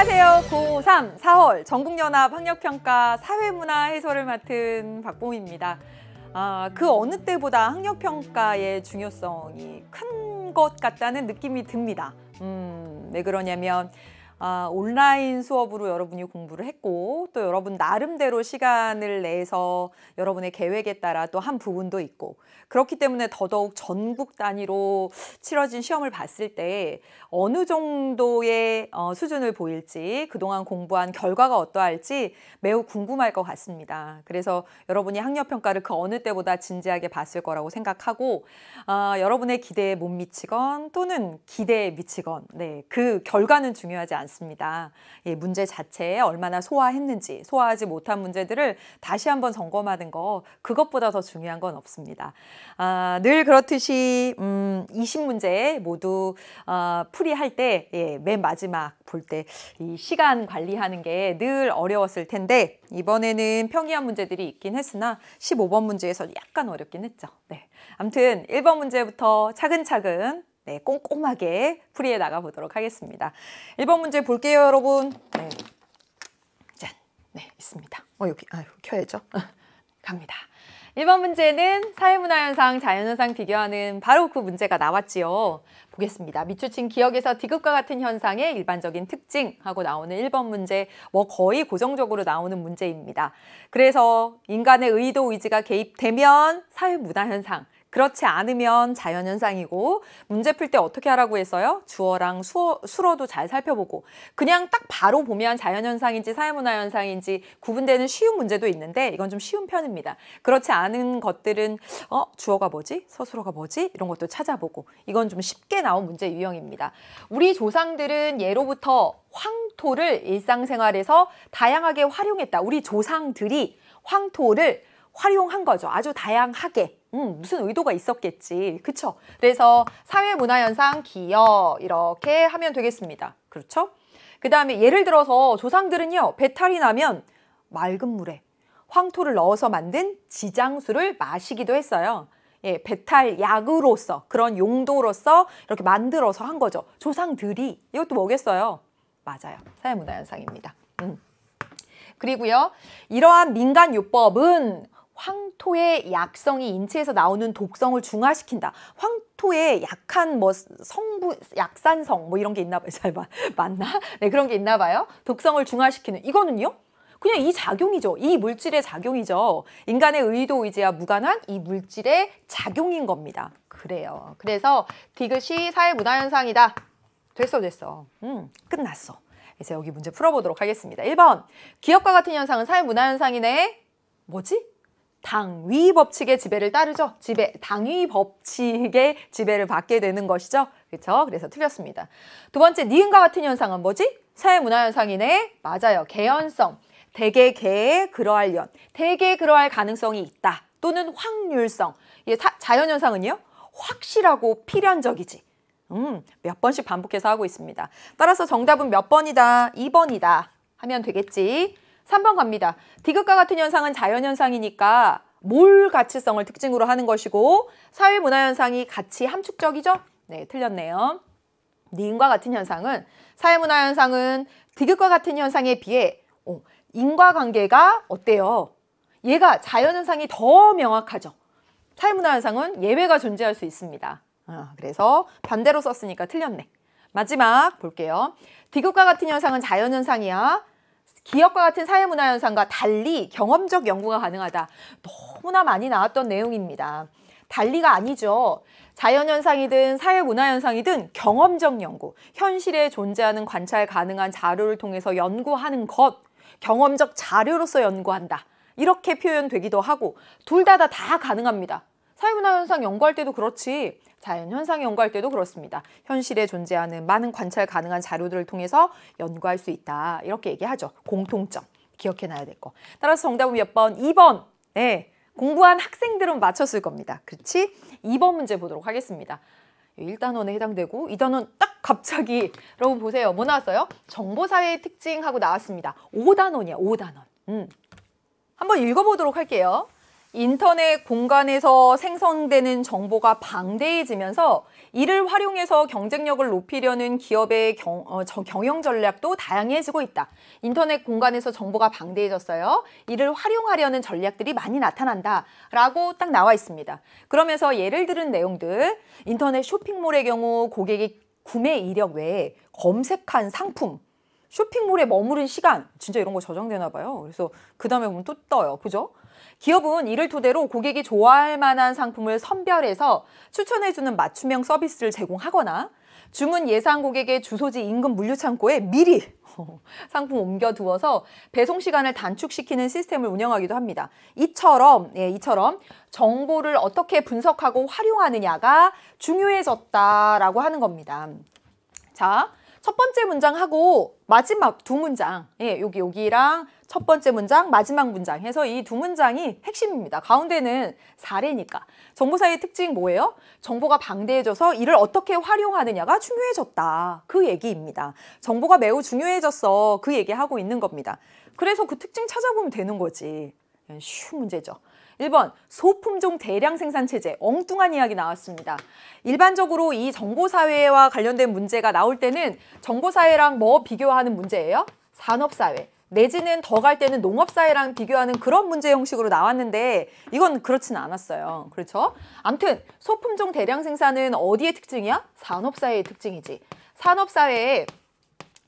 안녕하세요. 고3 4월 전국연합 학력평가 사회문화 해설을 맡은 박봉입니다. 아, 그 어느 때보다 학력평가의 중요성이 큰 것 같다는 느낌이 듭니다. 음, 왜 그러냐면 아, 온라인 수업으로 여러분이 공부를 했고 또 여러분 나름대로 시간을 내서 여러분의 계획에 따라 또 한 부분도 있고 그렇기 때문에 더더욱 전국 단위로 치러진 시험을 봤을 때 어느 정도의 어, 수준을 보일지 그동안 공부한 결과가 어떠할지 매우 궁금할 것 같습니다. 그래서 여러분이 학력 평가를 그 어느 때보다 진지하게 봤을 거라고 생각하고 어, 여러분의 기대에 못 미치건 또는 기대에 미치건 네, 그 결과는 중요하지 않습니다. 예, 문제 자체에 얼마나 소화했는지 소화하지 못한 문제들을 다시 한번 점검하는 거 그것보다 더 중요한 건 없습니다. 아, 늘 그렇듯이 음, 20문제 모두 어, 풀이할 때 예, 맨 마지막 볼 때 이 시간 관리하는 게 늘 어려웠을 텐데 이번에는 평이한 문제들이 있긴 했으나 15번 문제에서 약간 어렵긴 했죠. 네. 아무튼 1번 문제부터 차근차근 네, 꼼꼼하게 풀이해 나가 보도록 하겠습니다. 1번 문제 볼게요, 여러분. 네. 짠. 네, 있습니다. 어, 여기, 아유, 켜야죠. 갑니다. 1번 문제는 사회문화현상, 자연현상 비교하는 바로 그 문제가 나왔지요. 보겠습니다. 미추칭 기억에서 디귿과 같은 현상의 일반적인 특징 하고 나오는 1번 문제 뭐 거의 고정적으로 나오는 문제입니다. 그래서 인간의 의도 의지가 개입되면 사회문화현상 그렇지 않으면 자연현상이고 문제 풀 때 어떻게 하라고 했어요? 주어랑 수어, 수어도 잘 살펴보고 그냥 딱 바로 보면 자연현상인지 사회문화현상인지 구분되는 쉬운 문제도 있는데 이건 좀 쉬운 편입니다. 그렇지 않은 것들은 어 주어가 뭐지? 서술어가 뭐지? 이런 것도 찾아보고 이건 좀 쉽게 나온 문제 유형입니다. 우리 조상들은 예로부터 황토를 일상생활에서 다양하게 활용했다. 우리 조상들이 황토를 활용한 거죠. 아주 다양하게. 음, 무슨 의도가 있었겠지. 그쵸? 그래서 사회문화현상 기여 이렇게 하면 되겠습니다. 그렇죠? 그 다음에 예를 들어서 조상들은요. 배탈이 나면 맑은 물에 황토를 넣어서 만든 지장수를 마시기도 했어요. 예, 배탈 약으로서 그런 용도로서 이렇게 만들어서 한 거죠. 조상들이 이것도 뭐겠어요? 맞아요. 사회문화현상입니다. 음. 그리고요. 이러한 민간요법은 황토의 약성이 인체에서 나오는 독성을 중화시킨다. 황토의 약한 뭐 성분, 약산성 뭐 이런 게 있나 봐요. 잘 봐. 맞나? 네, 그런 게 있나 봐요. 독성을 중화시키는 이거는요? 그냥 이 작용이죠. 이 물질의 작용이죠. 인간의 의도 의지와 무관한 이 물질의 작용인 겁니다. 그래요. 그래서 디귿이 사회 문화 현상이다. 됐어 됐어. 음, 끝났어. 이제 여기 문제 풀어보도록 하겠습니다. 1번 기업과 같은 현상은 사회 문화 현상이네. 뭐지? 당위 법칙의 지배를 따르죠. 지배, 당위 법칙의 지배를 받게 되는 것이죠. 그렇죠? 그래서 틀렸습니다. 두 번째, 니은과 같은 현상은 뭐지? 사회문화현상이네. 맞아요. 개연성. 대개 개에 그러할 연. 대개 그러할 가능성이 있다. 또는 확률성. 이 자연현상은요? 확실하고 필연적이지. 음, 몇 번씩 반복해서 하고 있습니다. 따라서 정답은 몇 번이다? 2번이다. 하면 되겠지. 3번 갑니다. 디귿과 같은 현상은 자연현상이니까 몰 가치성을 특징으로 하는 것이고 사회문화현상이 가치 함축적이죠? 네, 틀렸네요. 니은과 같은 현상은 사회문화현상은 디귿과 같은 현상에 비해 어, 인과관계가 어때요? 얘가 자연현상이 더 명확하죠. 사회문화현상은 예외가 존재할 수 있습니다. 어, 그래서 반대로 썼으니까 틀렸네. 마지막 볼게요. 디귿과 같은 현상은 자연현상이야. 기업과 같은 사회문화 현상과 달리 경험적 연구가 가능하다. 너무나 많이 나왔던 내용입니다. 달리가 아니죠. 자연현상이든 사회문화현상이든 경험적 연구, 현실에 존재하는 관찰 가능한 자료를 통해서 연구하는 것, 경험적 자료로서 연구한다. 이렇게 표현되기도 하고 둘 다 다 다 가능합니다. 사회문화현상 연구할 때도 그렇지 자연현상 연구할 때도 그렇습니다. 현실에 존재하는 많은 관찰 가능한 자료들을 통해서 연구할 수 있다. 이렇게 얘기하죠. 공통점. 기억해놔야 될 거. 따라서 정답은 몇 번? 2번. 네. 공부한 학생들은 맞췄을 겁니다. 그렇지? 2번 문제 보도록 하겠습니다. 1단원에 해당되고 2단원 딱 갑자기 여러분 보세요. 뭐 나왔어요? 정보사회의 특징하고 나왔습니다. 5단원이야. 5단원. 음. 한번 읽어보도록 할게요. 인터넷 공간에서 생성되는 정보가 방대해지면서 이를 활용해서 경쟁력을 높이려는 기업의 경, 어, 경영 전략도 다양해지고 있다. 인터넷 공간에서 정보가 방대해졌어요. 이를 활용하려는 전략들이 많이 나타난다. 라고 딱 나와 있습니다. 그러면서 예를 들은 내용들, 인터넷 쇼핑몰의 경우 고객이 구매 이력 외에 검색한 상품, 쇼핑몰에 머무른 시간, 진짜 이런 거 저장되나 봐요. 그래서 그 다음에 보면 또 떠요. 그죠? 기업은 이를 토대로 고객이 좋아할 만한 상품을 선별해서 추천해주는 맞춤형 서비스를 제공하거나 주문 예상 고객의 주소지 인근 물류창고에 미리 상품 옮겨두어서 배송 시간을 단축시키는 시스템을 운영하기도 합니다. 이처럼 예, 이처럼 정보를 어떻게 분석하고 활용하느냐가 중요해졌다라고 하는 겁니다. 자, 첫 번째 문장하고 마지막 두 문장, 예, 여기 여기랑 첫 번째 문장, 마지막 문장 해서 이 두 문장이 핵심입니다. 가운데는 사례니까. 정보사의 특징 뭐예요? 정보가 방대해져서 이를 어떻게 활용하느냐가 중요해졌다. 그 얘기입니다. 정보가 매우 중요해졌어. 그 얘기하고 있는 겁니다. 그래서 그 특징 찾아보면 되는 거지. 쉬운 문제죠. 1번 소품종 대량 생산 체제 엉뚱한 이야기 나왔습니다. 일반적으로 이 정보사회와 관련된 문제가 나올 때는 정보사회랑 뭐 비교하는 문제예요? 산업사회. 내지는 더 갈 때는 농업사회랑 비교하는 그런 문제 형식으로 나왔는데 이건 그렇지는 않았어요. 그렇죠? 암튼 소품종 대량 생산은 어디의 특징이야? 산업사회의 특징이지. 산업사회에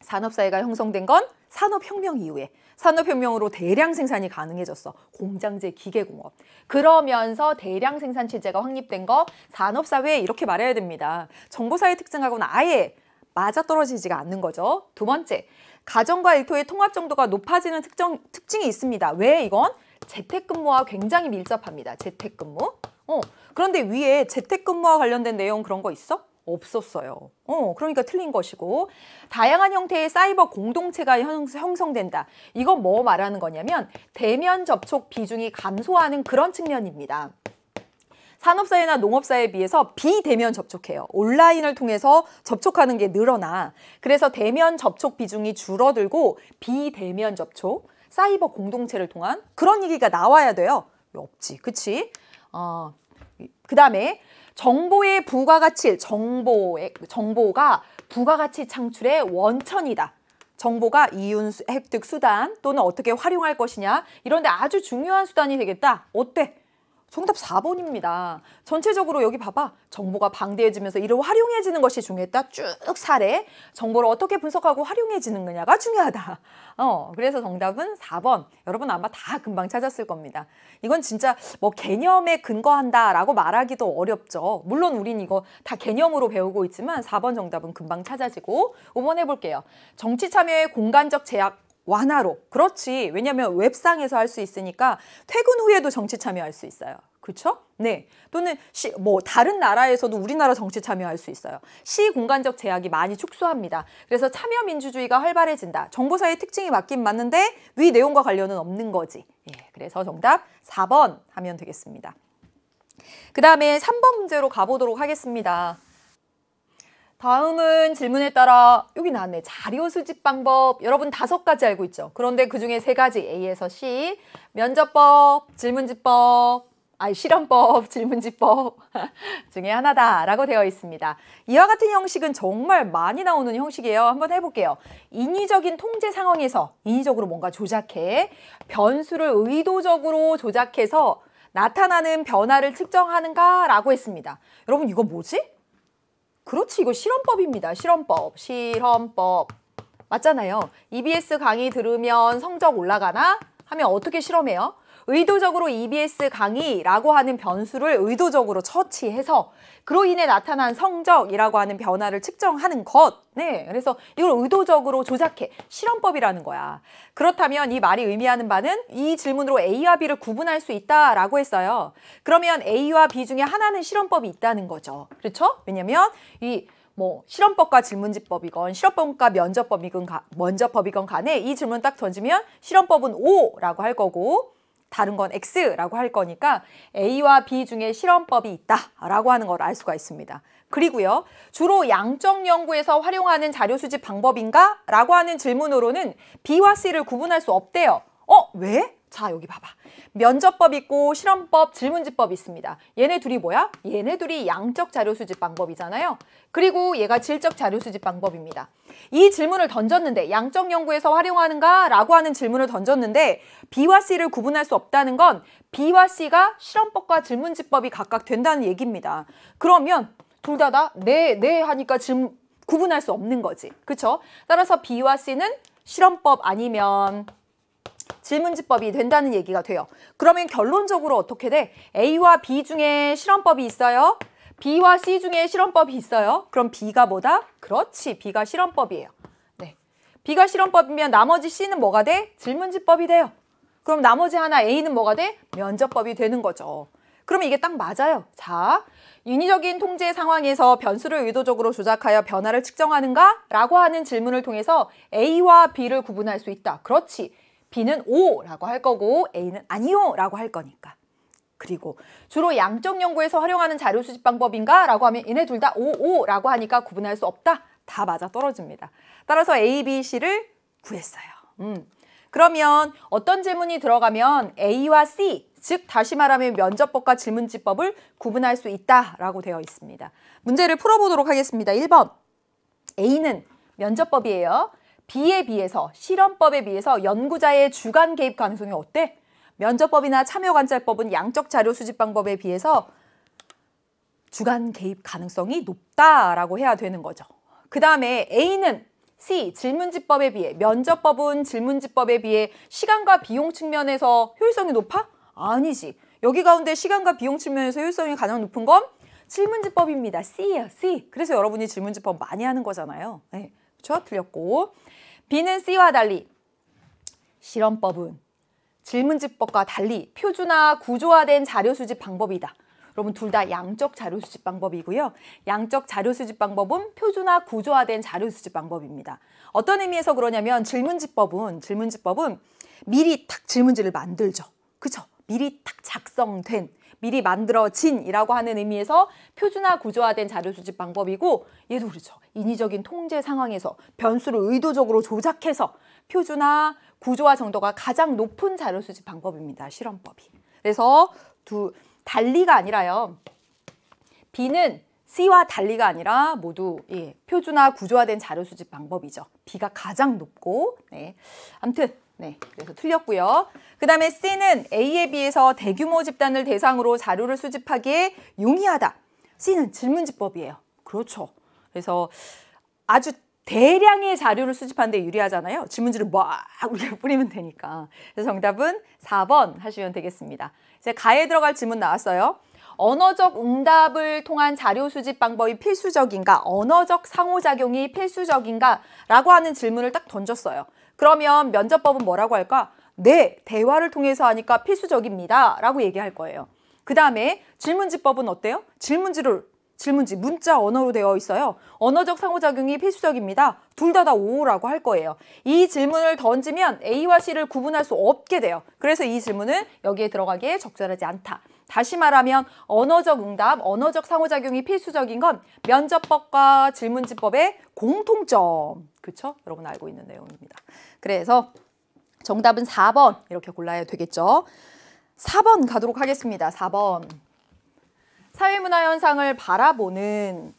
산업사회가 형성된 건 산업혁명 이후에 산업혁명으로 대량 생산이 가능해졌어. 공장제 기계공업. 그러면서 대량 생산 체제가 확립된 거 산업사회 이렇게 말해야 됩니다. 정보사회 특징하고는 아예 맞아떨어지지가 않는 거죠. 두 번째, 가정과 일터의 통합 정도가 높아지는 특정, 특징이 있습니다. 왜 이건? 재택근무와 굉장히 밀접합니다. 재택근무. 어, 그런데 위에 재택근무와 관련된 내용 그런 거 있어? 없었어요. 어, 그러니까 틀린 것이고 다양한 형태의 사이버 공동체가 형, 형성된다. 이건 뭐 말하는 거냐면 대면 접촉 비중이 감소하는 그런 측면입니다. 산업사회나 농업사회에 비해서 비대면 접촉해요. 온라인을 통해서 접촉하는 게 늘어나. 그래서 대면 접촉 비중이 줄어들고 비대면 접촉, 사이버 공동체를 통한 그런 얘기가 나와야 돼요. 없지, 그치? 어, 그 다음에 정보의 부가가치, 정보의, 정보가 부가가치 창출의 원천이다. 정보가 이윤 획득 수단 또는 어떻게 활용할 것이냐 이런데 아주 중요한 수단이 되겠다. 어때? 정답 4번입니다. 전체적으로 여기 봐봐. 정보가 방대해지면서 이를 활용해지는 것이 중요했다. 쭉 사례. 정보를 어떻게 분석하고 활용해지는 거냐가 중요하다. 어, 그래서 정답은 4번. 여러분 아마 다 금방 찾았을 겁니다. 이건 진짜 뭐 개념에 근거한다라고 말하기도 어렵죠. 물론 우린 이거 다 개념으로 배우고 있지만 4번 정답은 금방 찾아지고 5번 해볼게요. 정치 참여의 공간적 제약 완화로. 그렇지. 왜냐하면 웹상에서 할 수 있으니까 퇴근 후에도 정치 참여할 수 있어요. 그렇죠? 네. 또는 시, 뭐 다른 나라에서도 우리나라 정치 참여할 수 있어요. 시 공간적 제약이 많이 축소합니다. 그래서 참여 민주주의가 활발해진다. 정보사의 특징이 맞긴 맞는데 위 내용과 관련은 없는 거지. 예. 그래서 정답 4번 하면 되겠습니다. 그 다음에 3번 문제로 가보도록 하겠습니다. 다음은 질문에 따라 여기 나왔네. 자료 수집 방법. 여러분 다섯 가지 알고 있죠? 그런데 그중에 세 가지 A에서 C. 면접법, 질문지법, 아, 실험법, 질문지법 중에 하나다라고 되어 있습니다. 이와 같은 형식은 정말 많이 나오는 형식이에요. 한번 해볼게요. 인위적인 통제 상황에서 인위적으로 뭔가 조작해 변수를 의도적으로 조작해서 나타나는 변화를 측정하는가라고 했습니다. 여러분 이거 뭐지? 그렇지 이거 실험법입니다. 실험법. 실험법. 맞잖아요. EBS 강의 들으면 성적 올라가나? 하면 어떻게 실험해요? 의도적으로 EBS 강의라고 하는 변수를 의도적으로 처치해서 그로 인해 나타난 성적이라고 하는 변화를 측정하는 것. 네. 그래서 이걸 의도적으로 조작해. 실험법이라는 거야. 그렇다면 이 말이 의미하는 바는 이 질문으로 A와 B를 구분할 수 있다라고 했어요. 그러면 A와 B 중에 하나는 실험법이 있다는 거죠. 그렇죠? 왜냐면 이뭐 실험법과 질문지법이건 실험법과 면접법이건 가, 면접법이건 간에 이 질문 딱 던지면 실험법은 O라고 할 거고 다른 건 X라고 할 거니까 A와 B 중에 실험법이 있다라고 하는 걸 알 수가 있습니다. 그리고요. 주로 양적 연구에서 활용하는 자료 수집 방법인가? 라고 하는 질문으로는 B와 C를 구분할 수 없대요. 어? 왜? 자 여기 봐봐. 면접법 있고 실험법, 질문지법 있습니다. 얘네 둘이 뭐야? 얘네 둘이 양적 자료 수집 방법이잖아요. 그리고 얘가 질적 자료 수집 방법입니다. 이 질문을 던졌는데 양적 연구에서 활용하는가? 라고 하는 질문을 던졌는데 B와 C를 구분할 수 없다는 건 B와 C가 실험법과 질문지법이 각각 된다는 얘기입니다. 그러면 둘 다 다 네, 네 하니까 질문 구분할 수 없는 거지. 그쵸? 따라서 B와 C는 실험법 아니면 질문지법이 된다는 얘기가 돼요. 그러면 결론적으로 어떻게 돼? A와 B 중에 실험법이 있어요? B와 C 중에 실험법이 있어요? 그럼 B가 뭐다? 그렇지, B가 실험법이에요. 네, B가 실험법이면 나머지 C는 뭐가 돼? 질문지법이 돼요. 그럼 나머지 하나 A는 뭐가 돼? 면접법이 되는 거죠. 그러면 이게 딱 맞아요. 자, 인위적인 통제 상황에서 변수를 의도적으로 조작하여 변화를 측정하는가? 라고 하는 질문을 통해서 A와 B를 구분할 수 있다. 그렇지. B는 O라고 할 거고 A는 아니요 라고 할 거니까. 그리고 주로 양적 연구에서 활용하는 자료 수집 방법인가? 라고 하면 얘네 둘 다 O, O라고 하니까 구분할 수 없다. 다 맞아 떨어집니다. 따라서 A, B, C를 구했어요. 음. 그러면 어떤 질문이 들어가면 A와 C, 즉 다시 말하면 면접법과 질문지법을 구분할 수 있다라고 되어 있습니다. 문제를 풀어보도록 하겠습니다. 1번 A는 면접법이에요. B에 비해서 실험법에 비해서 연구자의 주관 개입 가능성이 어때? 면접법이나 참여관찰법은 양적 자료 수집 방법에 비해서 주관 개입 가능성이 높다라고 해야 되는 거죠. 그 다음에 A는 C. 질문지법에 비해 면접법은 질문지법에 비해 시간과 비용 측면에서 효율성이 높아? 아니지. 여기 가운데 시간과 비용 측면에서 효율성이 가장 높은 건 질문지법입니다. C예요. C. 그래서 여러분이 질문지법 많이 하는 거잖아요. 네. 그렇죠? 틀렸고. B는 C와 달리 실험법은 질문지법과 달리 표준화, 구조화된 자료 수집 방법이다. 여러분 둘 다 양적 자료 수집 방법이고요. 양적 자료 수집 방법은 표준화, 구조화된 자료 수집 방법입니다. 어떤 의미에서 그러냐면 질문지법은 질문지법은 미리 탁 질문지를 만들죠. 그죠? 미리 탁 작성된 미리 만들어진이라고 하는 의미에서 표준화 구조화된 자료 수집 방법이고 얘도 그렇죠. 인위적인 통제 상황에서 변수를 의도적으로 조작해서 표준화 구조화 정도가 가장 높은 자료 수집 방법입니다. 실험법이. 그래서 두 달리가 아니라요. B는 C와 달리가 아니라 모두 예, 표준화 구조화된 자료 수집 방법이죠. B가 가장 높고 네. 아무튼 네, 그래서 틀렸고요. 그 다음에 C는 A에 비해서 대규모 집단을 대상으로 자료를 수집하기에 용이하다. C는 질문지법이에요. 그렇죠. 그래서 아주 대량의 자료를 수집하는데 유리하잖아요. 질문지를 막 이렇게 뿌리면 되니까. 그래서 정답은 4번 하시면 되겠습니다. 이제 가에 들어갈 질문 나왔어요. 언어적 응답을 통한 자료 수집 방법이 필수적인가? 언어적 상호작용이 필수적인가? 라고 하는 질문을 딱 던졌어요. 그러면 면접법은 뭐라고 할까? 네, 대화를 통해서 하니까 필수적입니다. 라고 얘기할 거예요. 그 다음에 질문지법은 어때요? 질문지를 질문지 문자 언어로 되어 있어요. 언어적 상호작용이 필수적입니다. 둘 다 다 오라고 할 거예요. 이 질문을 던지면 A와 C를 구분할 수 없게 돼요. 그래서 이 질문은 여기에 들어가기에 적절하지 않다. 다시 말하면 언어적 응답, 언어적 상호작용이 필수적인 건 면접법과 질문지법의 공통점. 그렇죠? 여러분 알고 있는 내용입니다. 그래서 정답은 4번 이렇게 골라야 되겠죠. 4번 가도록 하겠습니다. 4번. 사회문화 현상을 바라보는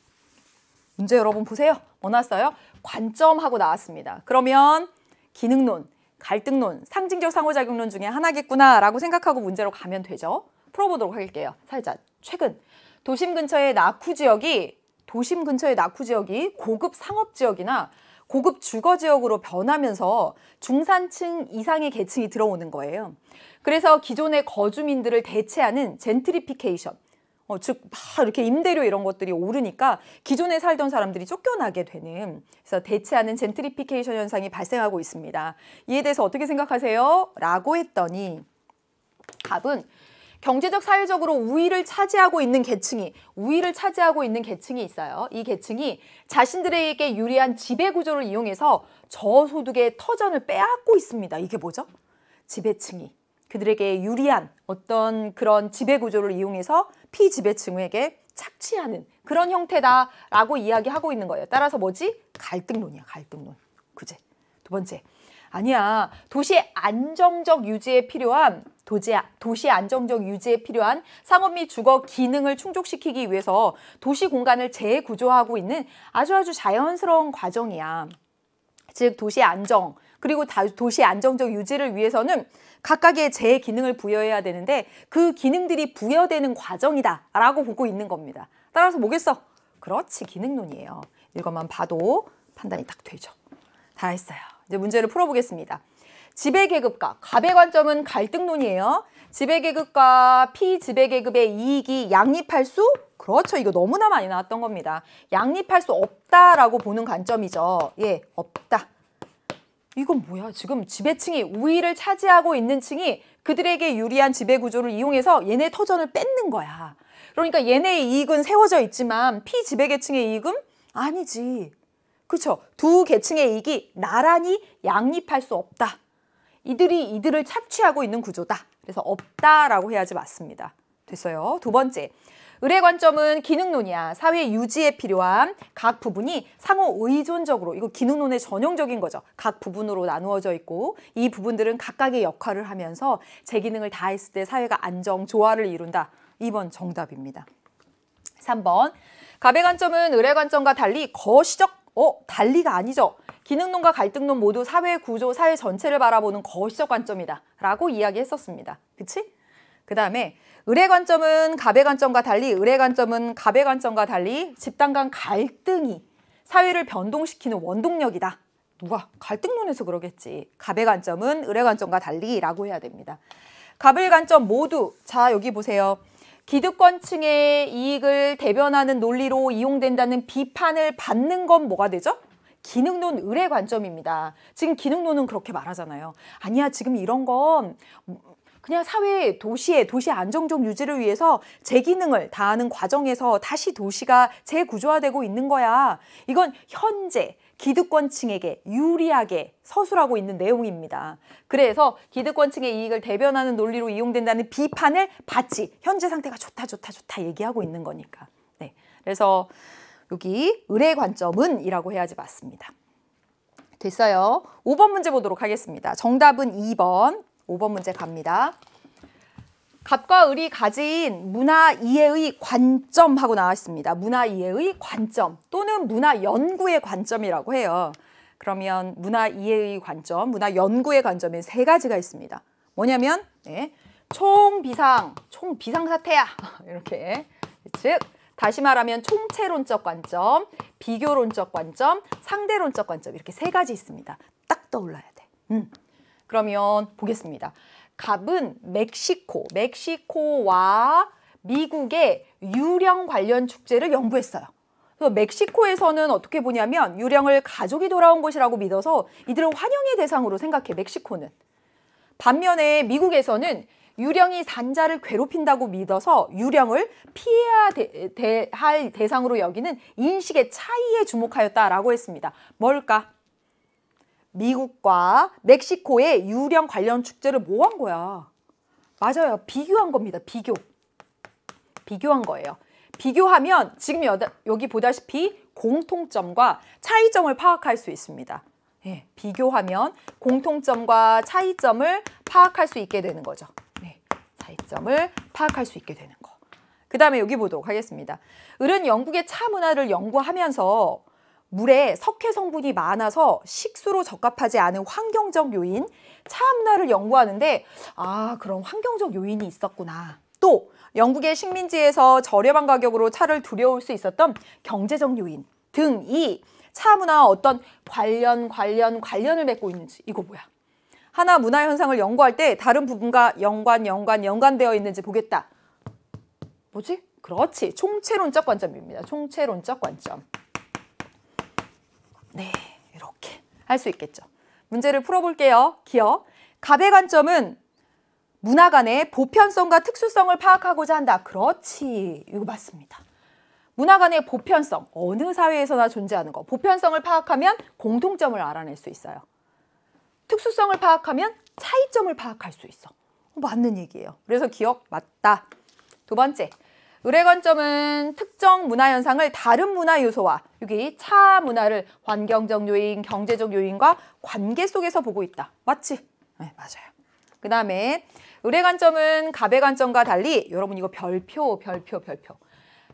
문제 여러분 보세요. 뭐 나왔어요? 관점하고 나왔습니다. 그러면 기능론, 갈등론, 상징적 상호작용론 중에 하나겠구나 라고 생각하고 문제로 가면 되죠. 풀어보도록 할게요. 살짝 최근 도심 근처의 낙후 지역이 도심 근처의 낙후 지역이 고급 상업 지역이나 고급 주거 지역으로 변하면서 중산층 이상의 계층이 들어오는 거예요. 그래서 기존의 거주민들을 대체하는 젠트리피케이션, 어, 즉, 막 이렇게 임대료 이런 것들이 오르니까 기존에 살던 사람들이 쫓겨나게 되는 그래서 대체하는 젠트리피케이션 현상이 발생하고 있습니다. 이에 대해서 어떻게 생각하세요? 라고 했더니 답은 경제적 사회적으로 우위를 차지하고 있는 계층이 우위를 차지하고 있는 계층이 있어요. 이 계층이 자신들에게 유리한 지배 구조를 이용해서 저소득의 터전을 빼앗고 있습니다. 이게 뭐죠? 지배층이 그들에게 유리한 어떤 그런 지배 구조를 이용해서 피지배층에게 착취하는 그런 형태다라고 이야기하고 있는 거예요. 따라서 뭐지? 갈등론이야, 갈등론. 그제. 두 번째. 아니야. 도시 안정적 유지에 필요한 도시, 도시 안정적 유지에 필요한 상업 및 주거 기능을 충족시키기 위해서 도시 공간을 재구조하고 있는 아주 아주 자연스러운 과정이야. 즉 도시 안정 그리고 도시 안정적 유지를 위해서는 각각의 제 기능을 부여해야 되는데 그 기능들이 부여되는 과정이다라고 보고 있는 겁니다. 따라서 뭐겠어? 그렇지 기능론이에요. 이것만 봐도 판단이 딱 되죠. 다 했어요. 이제 문제를 풀어보겠습니다. 지배계급과 갑의 관점은 갈등론이에요. 지배계급과 피지배계급의 이익이 양립할 수? 그렇죠. 이거 너무나 많이 나왔던 겁니다. 양립할 수 없다라고 보는 관점이죠. 예, 없다. 이건 뭐야? 지금 지배층이 우위를 차지하고 있는 층이 그들에게 유리한 지배 구조를 이용해서 얘네 터전을 뺏는 거야. 그러니까 얘네의 이익은 세워져 있지만 피지배계층의 이익은 아니지. 그렇죠? 두 계층의 이익이 나란히 양립할 수 없다. 이들이 이들을 착취하고 있는 구조다. 그래서 없다라고 해야지 맞습니다. 됐어요. 두 번째. 의뢰 관점은 기능론이야. 사회 유지에 필요한 각 부분이 상호 의존적으로 이거 기능론의 전형적인 거죠. 각 부분으로 나누어져 있고 이 부분들은 각각의 역할을 하면서 제 기능을 다했을 때 사회가 안정, 조화를 이룬다. 2번 정답입니다. 3번 갑의 관점은 의뢰 관점과 달리 거시적 어 달리가 아니죠. 기능론과 갈등론 모두 사회 구조, 사회 전체를 바라보는 거시적 관점이다. 라고 이야기했었습니다. 그치? 그 다음에 의뢰 관점은 갑의 관점과 달리 의뢰 관점은 갑의 관점과 달리 집단 간 갈등이 사회를 변동시키는 원동력이다. 누가 갈등론에서 그러겠지. 갑의 관점은 의뢰 관점과 달리라고 해야 됩니다. 갑의 관점 모두 자 여기 보세요. 기득권층의 이익을 대변하는 논리로 이용된다는 비판을 받는 건 뭐가 되죠? 기능론 의뢰 관점입니다. 지금 기능론은 그렇게 말하잖아요. 아니야 지금 이런 건 그냥 사회 도시의 도시 안정적 유지를 위해서 제 기능을 다하는 과정에서 다시 도시가 재구조화되고 있는 거야. 이건 현재 기득권층에게 유리하게 서술하고 있는 내용입니다. 그래서 기득권층의 이익을 대변하는 논리로 이용된다는 비판을 받지 현재 상태가 좋다 좋다 좋다 얘기하고 있는 거니까. 네. 그래서 여기 의뢰 관점은 이라고 해야지 맞습니다. 됐어요. 5번 문제 보도록 하겠습니다. 정답은 2번. 5번 문제 갑니다. 갑과 을이 가진 문화 이해의 관점하고 나와 있습니다. 문화 이해의 관점 또는 문화 연구의 관점이라고 해요. 그러면 문화 이해의 관점, 문화 연구의 관점에 세 가지가 있습니다. 뭐냐면 네, 총비상, 총비상사태야 이렇게 즉 다시 말하면 총체론적 관점, 비교론적 관점, 상대론적 관점 이렇게 세 가지 있습니다. 딱 떠올라야 돼. 음. 그러면 보겠습니다. 갑은 멕시코, 멕시코와 미국의 유령 관련 축제를 연구했어요. 그래서 멕시코에서는 어떻게 보냐면 유령을 가족이 돌아온 곳이라고 믿어서 이들을 환영의 대상으로 생각해 멕시코는. 반면에 미국에서는 유령이 산자를 괴롭힌다고 믿어서 유령을 피해야 대, 대, 할 대상으로 여기는 인식의 차이에 주목하였다라고 했습니다. 뭘까? 미국과 멕시코의 유령 관련 축제를 뭐 한 거야? 맞아요. 비교한 겁니다. 비교. 비교한 거예요. 비교하면 지금 여기 보다시피 공통점과 차이점을 파악할 수 있습니다. 예, 비교하면 공통점과 차이점을 파악할 수 있게 되는 거죠. 네, 차이점을 파악할 수 있게 되는 거. 그 다음에 여기 보도록 하겠습니다. 을은 영국의 차 문화를 연구하면서 물에 석회 성분이 많아서 식수로 적합하지 않은 환경적 요인, 차 문화를 연구하는데 아 그런 환경적 요인이 있었구나. 또 영국의 식민지에서 저렴한 가격으로 차를 들여올 수 있었던 경제적 요인 등이 차 문화와 어떤 관련 관련 관련을 맺고 있는지 이거 뭐야? 하나 문화 현상을 연구할 때 다른 부분과 연관 연관 연관되어 있는지 보겠다. 뭐지? 그렇지. 총체론적 관점입니다. 총체론적 관점. 네, 이렇게 할 수 있겠죠. 문제를 풀어볼게요. 기억. 갑의 관점은 문화 간의 보편성과 특수성을 파악하고자 한다. 그렇지. 이거 맞습니다. 문화 간의 보편성, 어느 사회에서나 존재하는 거. 보편성을 파악하면 공통점을 알아낼 수 있어요. 특수성을 파악하면 차이점을 파악할 수 있어. 맞는 얘기예요. 그래서 기억 맞다. 두 번째, 의뢰 관점은 특정 문화 현상을 다른 문화 요소와 여기 차 문화를 환경적 요인, 경제적 요인과 관계 속에서 보고 있다. 맞지? 네, 맞아요. 그 다음에 의뢰 관점은 갑의 관점과 달리 여러분 이거 별표, 별표, 별표.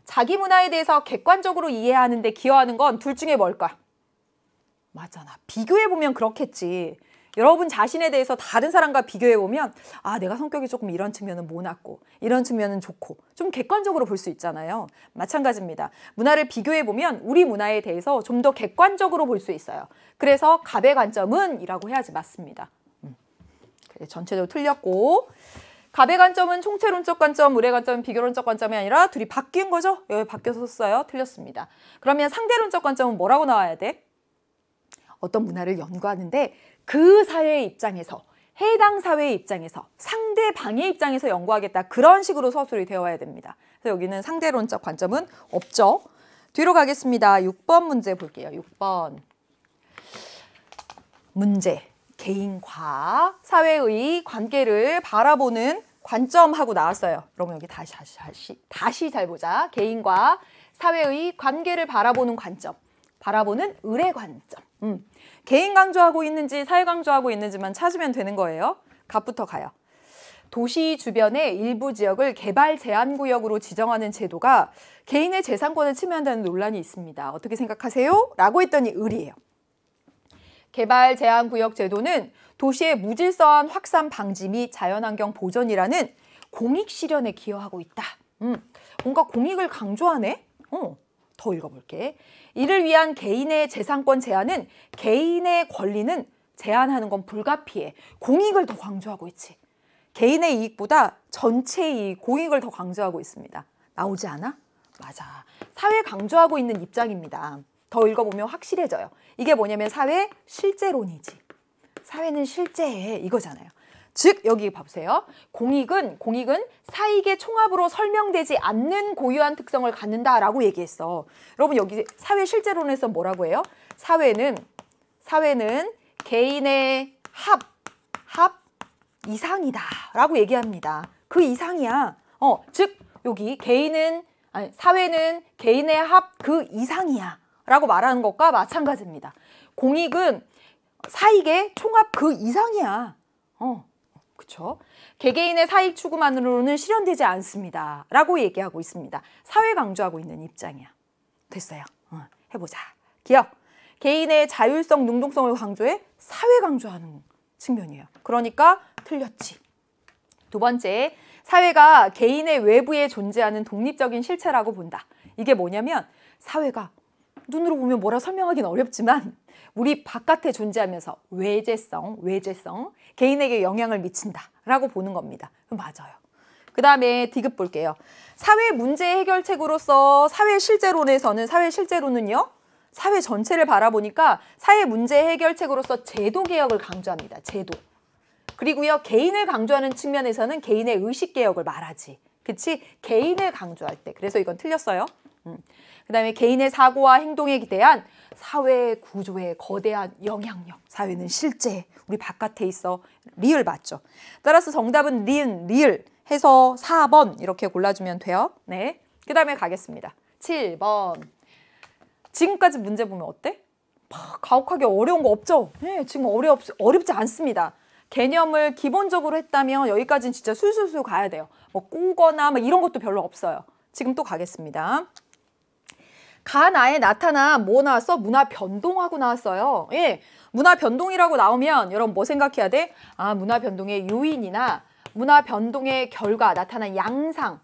자기 문화에 대해서 객관적으로 이해하는 데 기여하는 건 둘 중에 뭘까? 맞잖아. 비교해보면 그렇겠지. 여러분 자신에 대해서 다른 사람과 비교해보면 아 내가 성격이 조금 이런 측면은 모났고 이런 측면은 좋고 좀 객관적으로 볼 수 있잖아요. 마찬가지입니다. 문화를 비교해보면 우리 문화에 대해서 좀 더 객관적으로 볼 수 있어요. 그래서 갑의 관점은 이라고 해야지 맞습니다. 음. 전체적으로 틀렸고 갑의 관점은 총체론적 관점, 의뢰 관점은 비교론적 관점이 아니라 둘이 바뀐 거죠. 여기 바뀌어서 썼어요. 틀렸습니다. 그러면 상대론적 관점은 뭐라고 나와야 돼? 어떤 문화를 연구하는데 그 사회의 입장에서 해당 사회의 입장에서 상대방의 입장에서 연구하겠다. 그런 식으로 서술이 되어야 됩니다. 그래서 여기는 상대론적 관점은 없죠. 뒤로 가겠습니다. 6번 문제 볼게요. 6번. 문제. 개인과 사회의 관계를 바라보는 관점하고 나왔어요. 여러분 여기 다시 다시 다시 다시 잘 보자. 개인과 사회의 관계를 바라보는 관점. 바라보는 의뢰 관점. 음. 개인 강조하고 있는지 사회 강조하고 있는지만 찾으면 되는 거예요. 갑부터 가요. 도시 주변의 일부 지역을 개발 제한 구역으로 지정하는 제도가 개인의 재산권을 침해한다는 논란이 있습니다. 어떻게 생각하세요? 라고 했더니 의리예요. 개발 제한 구역 제도는 도시의 무질서한 확산 방지 및 자연환경 보존이라는 공익 실현에 기여하고 있다. 음, 뭔가 공익을 강조하네? 어, 더 읽어볼게. 이를 위한 개인의 재산권 제한은 개인의 권리는 제한하는 건 불가피해. 공익을 더 강조하고 있지. 개인의 이익보다 전체 이익, 공익을 더 강조하고 있습니다. 나오지 않아? 맞아. 사회 강조하고 있는 입장입니다. 더 읽어보면 확실해져요. 이게 뭐냐면 사회 실제론이지. 사회는 실제해 이거잖아요. 즉 여기 봐보세요. 공익은 공익은 사익의 총합으로 설명되지 않는 고유한 특성을 갖는다라고 얘기했어. 여러분 여기 사회 실제론에서 뭐라고 해요? 사회는 사회는 개인의 합, 합 이상이다 라고 얘기합니다. 그 이상이야. 어, 즉 여기 개인은 아니 사회는 개인의 합 그 이상이야. 라고 말하는 것과 마찬가지입니다. 공익은 사익의 총합 그 이상이야. 어, 그쵸? 개개인의 사익 추구만으로는 실현되지 않습니다. 라고 얘기하고 있습니다. 사회 강조하고 있는 입장이야. 됐어요. 어, 해보자. 기억. 개인의 자율성, 능동성을 강조해 사회 강조하는 측면이에요. 그러니까 틀렸지. 두 번째, 사회가 개인의 외부에 존재하는 독립적인 실체라고 본다. 이게 뭐냐면 사회가 눈으로 보면 뭐라 설명하기는 어렵지만 우리 바깥에 존재하면서 외제성, 외제성, 개인에게 영향을 미친다라고 보는 겁니다. 맞아요. 그 다음에 디귿 볼게요. 사회 문제 해결책으로서 사회 실제론에서는 사회 실제론은요. 사회 전체를 바라보니까 사회 문제 해결책으로서 제도 개혁을 강조합니다. 제도. 그리고요. 개인을 강조하는 측면에서는 개인의 의식 개혁을 말하지. 그치? 개인을 강조할 때. 그래서 이건 틀렸어요. 음. 그 다음에 개인의 사고와 행동에 대한 사회 구조의 거대한 영향력. 사회는 실제 우리 바깥에 있어. 리을 맞죠. 따라서 정답은 리은, 리을 해서 4번 이렇게 골라주면 돼요. 네. 그 다음에 가겠습니다. 7번. 지금까지 문제 보면 어때? 가혹하게 어려운 거 없죠? 네, 지금 어렵, 어렵지 않습니다. 개념을 기본적으로 했다면 여기까지는 진짜 술술술 가야 돼요. 뭐 꼬거나 뭐 이런 것도 별로 없어요. 지금 또 가겠습니다. 가나에 나타나 뭐 나왔어? 문화 변동하고 나왔어요. 예. 문화 변동이라고 나오면 여러분 뭐 생각해야 돼? 아, 문화 변동의 요인이나 문화 변동의 결과 나타난 양상.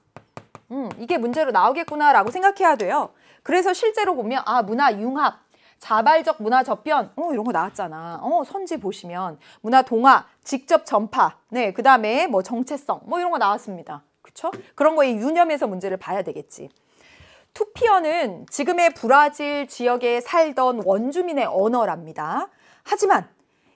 음, 이게 문제로 나오겠구나라고 생각해야 돼요. 그래서 실제로 보면 아, 문화 융합, 자발적 문화 접변, 어, 이런 거 나왔잖아. 어, 선지 보시면 문화 동화, 직접 전파, 네, 그다음에 뭐 정체성, 뭐 이런 거 나왔습니다. 그렇죠? 그런 거에 유념해서 문제를 봐야 되겠지. 투피어는 지금의 브라질 지역에 살던 원주민의 언어랍니다. 하지만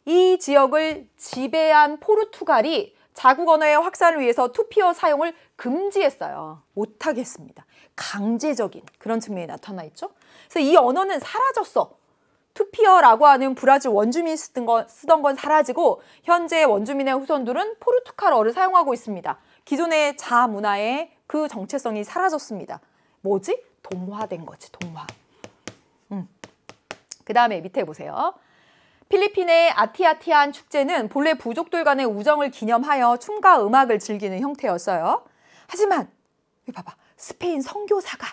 이 지역을 지배한 포르투갈이 자국 언어의 확산을 위해서 투피어 사용을 금지했어요. 못하겠습니다. 강제적인 그런 측면이 나타나 있죠. 그래서 이 언어는 사라졌어. 투피어라고 하는 브라질 원주민이 쓰던 건, 쓰던 건 사라지고 현재 원주민의 후손들은 포르투갈어를 사용하고 있습니다. 기존의 자문화의 그 정체성이 사라졌습니다. 뭐지? 동화된 거지, 동화. 음. 그 다음에 밑에 보세요. 필리핀의 아티아티안 축제는 본래 부족들 간의 우정을 기념하여 춤과 음악을 즐기는 형태였어요. 하지만 여기 봐봐. 스페인 선교사가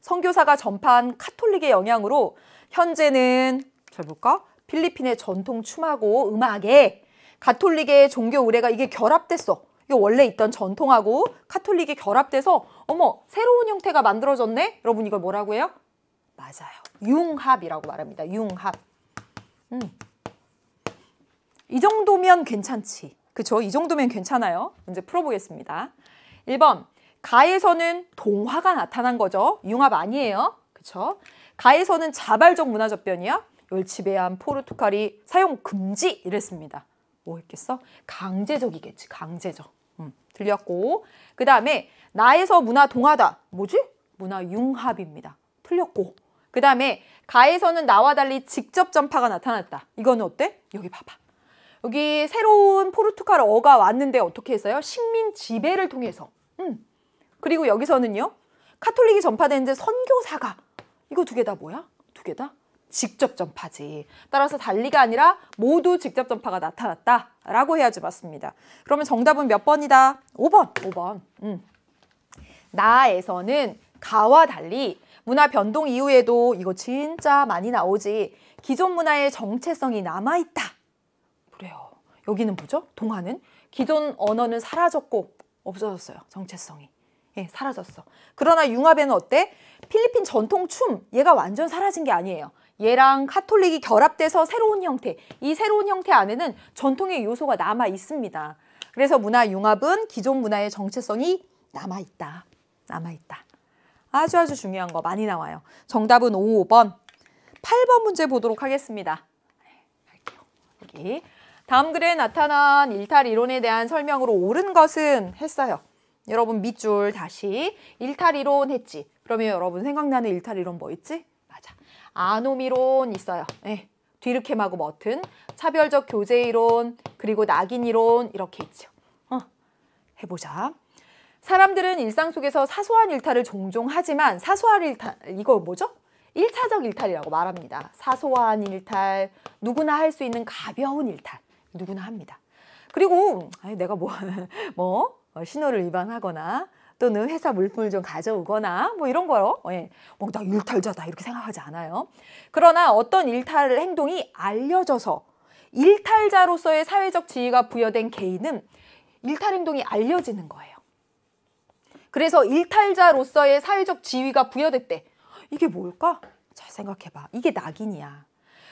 선교사가 전파한 카톨릭의 영향으로 현재는 잘 볼까? 필리핀의 전통 춤하고 음악에 가톨릭의 종교 의례가 이게 결합됐어. 이거 원래 있던 전통하고 카톨릭이 결합돼서 어머 새로운 형태가 만들어졌네. 여러분 이걸 뭐라고 해요? 맞아요. 융합이라고 말합니다. 융합. 음. 이 정도면 괜찮지. 그쵸? 이 정도면 괜찮아요. 문제 풀어보겠습니다. 1번. 가에서는 동화가 나타난 거죠. 융합 아니에요. 그쵸? 가에서는 자발적 문화적 변이야. 열치배한 포르투갈이 사용 금지 이랬습니다. 뭐 했겠어? 강제적이겠지. 강제적. 음, 틀렸고. 그 다음에 나에서 문화 동화다. 뭐지? 문화 융합입니다. 틀렸고. 그 다음에 가에서는 나와 달리 직접 전파가 나타났다. 이거는 어때? 여기 봐봐. 여기 새로운 포르투갈 어가 왔는데 어떻게 했어요? 식민 지배를 통해서. 음. 그리고 여기서는요. 카톨릭이 전파되는데 선교사가 이거 두 개 다 뭐야? 두 개 다? 직접 전파지. 따라서 달리가 아니라 모두 직접 전파가 나타났다라고 해야지 맞습니다. 그러면 정답은 몇 번이다? 5번. 5번. 음. 나에서는 가와 달리 문화 변동 이후에도 이거 진짜 많이 나오지. 기존 문화의 정체성이 남아있다. 그래요. 여기는 뭐죠? 동화는 기존 언어는 사라졌고 없어졌어요. 정체성이. 예, 사라졌어. 그러나 융합에는 어때? 필리핀 전통 춤, 얘가 완전 사라진 게 아니에요. 얘랑 카톨릭이 결합돼서 새로운 형태, 이 새로운 형태 안에는 전통의 요소가 남아 있습니다. 그래서 문화 융합은 기존 문화의 정체성이 남아 있다. 남아 있다. 아주 아주 중요한 거 많이 나와요. 정답은 5, 5번. 8번 문제 보도록 하겠습니다. 갈게요. 여기. 다음 글에 나타난 일탈 이론에 대한 설명으로 옳은 것은 했어요. 여러분 밑줄 다시 일탈 이론 했지. 그러면 여러분 생각나는 일탈 이론 뭐 있지? 아노미론 있어요. 네. 뒤르켐하고 머튼, 차별적 교제 이론, 그리고 낙인 이론 이렇게 있죠. 어. 해보자. 사람들은 일상 속에서 사소한 일탈을 종종 하지만 사소한 일탈, 이거 뭐죠? 일차적 일탈이라고 말합니다. 사소한 일탈, 누구나 할 수 있는 가벼운 일탈, 누구나 합니다. 그리고 아니, 내가 뭐, 뭐 어, 신호를 위반하거나 또는 회사 물품을 좀 가져오거나 뭐 이런 거요. 예. 뭐나 일탈자다 이렇게 생각하지 않아요. 그러나 어떤 일탈 행동이 알려져서 일탈자로서의 사회적 지위가 부여된 개인은 일탈 행동이 알려지는 거예요. 그래서 일탈자로서의 사회적 지위가 부여됐대. 이게 뭘까? 잘 생각해봐. 이게 낙인이야.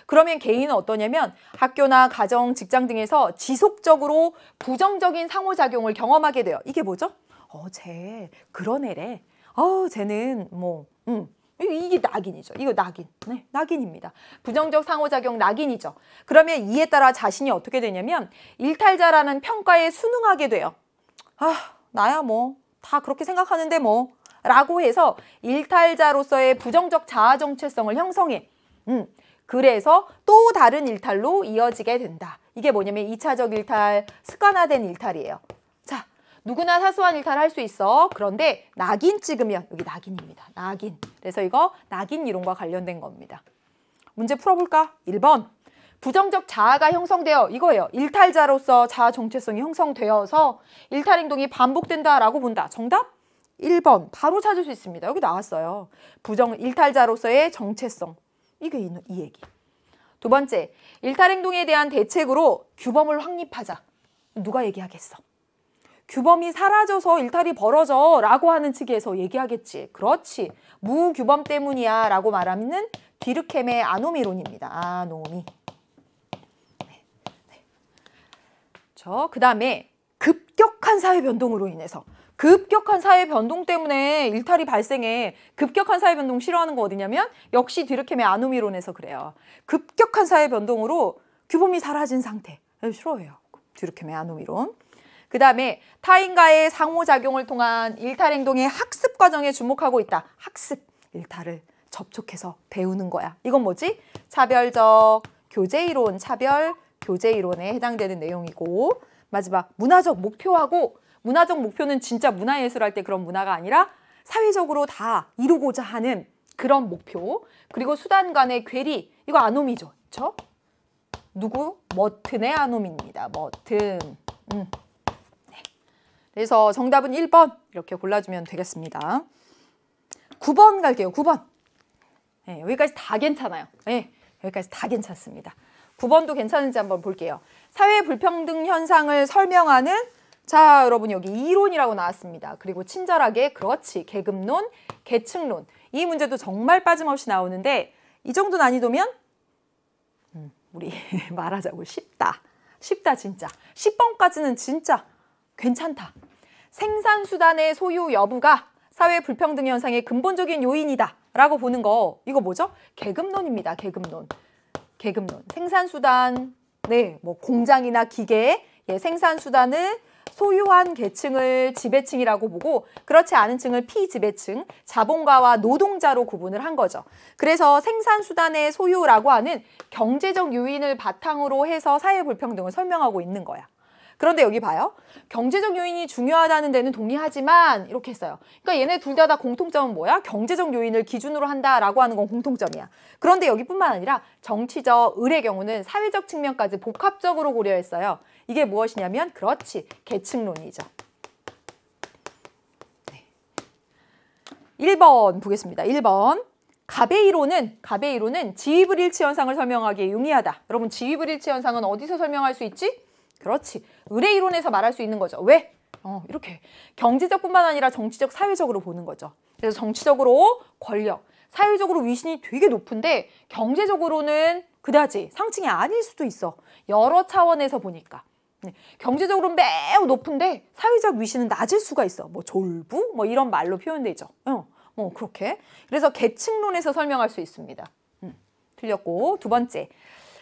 그러면 개인은 어떠냐면 학교나 가정, 직장 등에서 지속적으로 부정적인 상호작용을 경험하게 돼요. 이게 뭐죠? 어, 쟤 그런 애래. 어, 쟤는 뭐, 음, 이게 낙인이죠. 이거 낙인. 네, 낙인입니다. 부정적 상호작용 낙인이죠. 그러면 이에 따라 자신이 어떻게 되냐면 일탈자라는 평가에 순응하게 돼요. 아, 나야 뭐 다 그렇게 생각하는데 뭐 라고 해서 일탈자로서의 부정적 자아 정체성을 형성해. 음, 그래서 또 다른 일탈로 이어지게 된다. 이게 뭐냐면 2차적 일탈, 습관화된 일탈이에요. 자, 누구나 사소한 일탈 할 수 있어. 그런데 낙인 찍으면 여기 낙인입니다. 낙인. 그래서 이거 낙인 이론과 관련된 겁니다. 문제 풀어볼까? 1번. 부정적 자아가 형성되어 이거예요. 일탈자로서 자아 정체성이 형성되어서 일탈 행동이 반복된다라고 본다. 정답? 1번. 바로 찾을 수 있습니다. 여기 나왔어요. 부정 일탈자로서의 정체성. 이게 이, 이 얘기. 두 번째, 일탈 행동에 대한 대책으로 규범을 확립하자. 누가 얘기하겠어? 규범이 사라져서 일탈이 벌어져 라고 하는 측에서 얘기하겠지. 그렇지. 무규범 때문이야 라고 말하는 디르켐의 아노미론입니다. 아노미. 네. 네. 그 다음에 급격한 사회 변동으로 인해서 급격한 사회 변동 때문에 일탈이 발생해 급격한 사회 변동 싫어하는 거 어디냐면 역시 뒤르켐의 아노미론에서 그래요. 급격한 사회 변동으로 규범이 사라진 상태. 싫어해요. 뒤르켐의 아노미론. 그 다음에 타인과의 상호작용을 통한 일탈 행동의 학습 과정에 주목하고 있다. 학습, 일탈을 접촉해서 배우는 거야. 이건 뭐지? 차별적 교제이론, 차별 교제이론에 해당되는 내용이고 마지막 문화적 목표하고 문화적 목표는 진짜 문화예술 할 때 그런 문화가 아니라 사회적으로 다 이루고자 하는 그런 목표 그리고 수단 간의 괴리 이거 아놈이죠. 그렇죠? 누구? 머튼의 아놈입니다. 머튼. 음. 네. 그래서 정답은 1번 이렇게 골라주면 되겠습니다. 9번 갈게요. 9번. 네, 여기까지 다 괜찮아요. 네, 여기까지 다 괜찮습니다. 9번도 괜찮은지 한번 볼게요. 사회 불평등 현상을 설명하는 자, 여러분 여기 이론이라고 나왔습니다. 그리고 친절하게 그렇지. 계급론, 계층론. 이 문제도 정말 빠짐없이 나오는데 이 정도 난이도면 음, 우리 말하자고 쉽다. 쉽다 진짜. 10번까지는 진짜 괜찮다. 생산수단의 소유 여부가 사회 불평등 현상의 근본적인 요인이다. 라고 보는 거 이거 뭐죠? 계급론입니다. 계급론. 계급론. 생산수단, 네, 뭐 공장이나 기계, 예, 생산수단을 소유한 계층을 지배층이라고 보고 그렇지 않은 층을 피지배층, 자본가와 노동자로 구분을 한 거죠. 그래서 생산수단의 소유라고 하는 경제적 요인을 바탕으로 해서 사회 불평등을 설명하고 있는 거야. 그런데 여기 봐요. 경제적 요인이 중요하다는 데는 동의하지만 이렇게 했어요. 그러니까 얘네 둘 다 다 공통점은 뭐야? 경제적 요인을 기준으로 한다라고 하는 건 공통점이야. 그런데 여기뿐만 아니라 정치적, 을의 경우는 사회적 측면까지 복합적으로 고려했어요. 이게 무엇이냐면 그렇지, 계층론이죠. 네. 1번 보겠습니다. 1번. 가베 이론은 가베 이론은 지위불일치 현상을 설명하기에 용이하다. 여러분 지위불일치 현상은 어디서 설명할 수 있지? 그렇지. 의뢰 이론에서 말할 수 있는 거죠. 왜? 어, 이렇게 경제적뿐만 아니라 정치적, 사회적으로 보는 거죠. 그래서 정치적으로 권력, 사회적으로 위신이 되게 높은데 경제적으로는 그다지 상층이 아닐 수도 있어. 여러 차원에서 보니까. 네. 경제적으로 매우 높은데 사회적 위신은 낮을 수가 있어. 뭐 졸부 뭐 이런 말로 표현되죠. 어, 뭐 그렇게. 그래서 계층론에서 설명할 수 있습니다. 음, 틀렸고 두 번째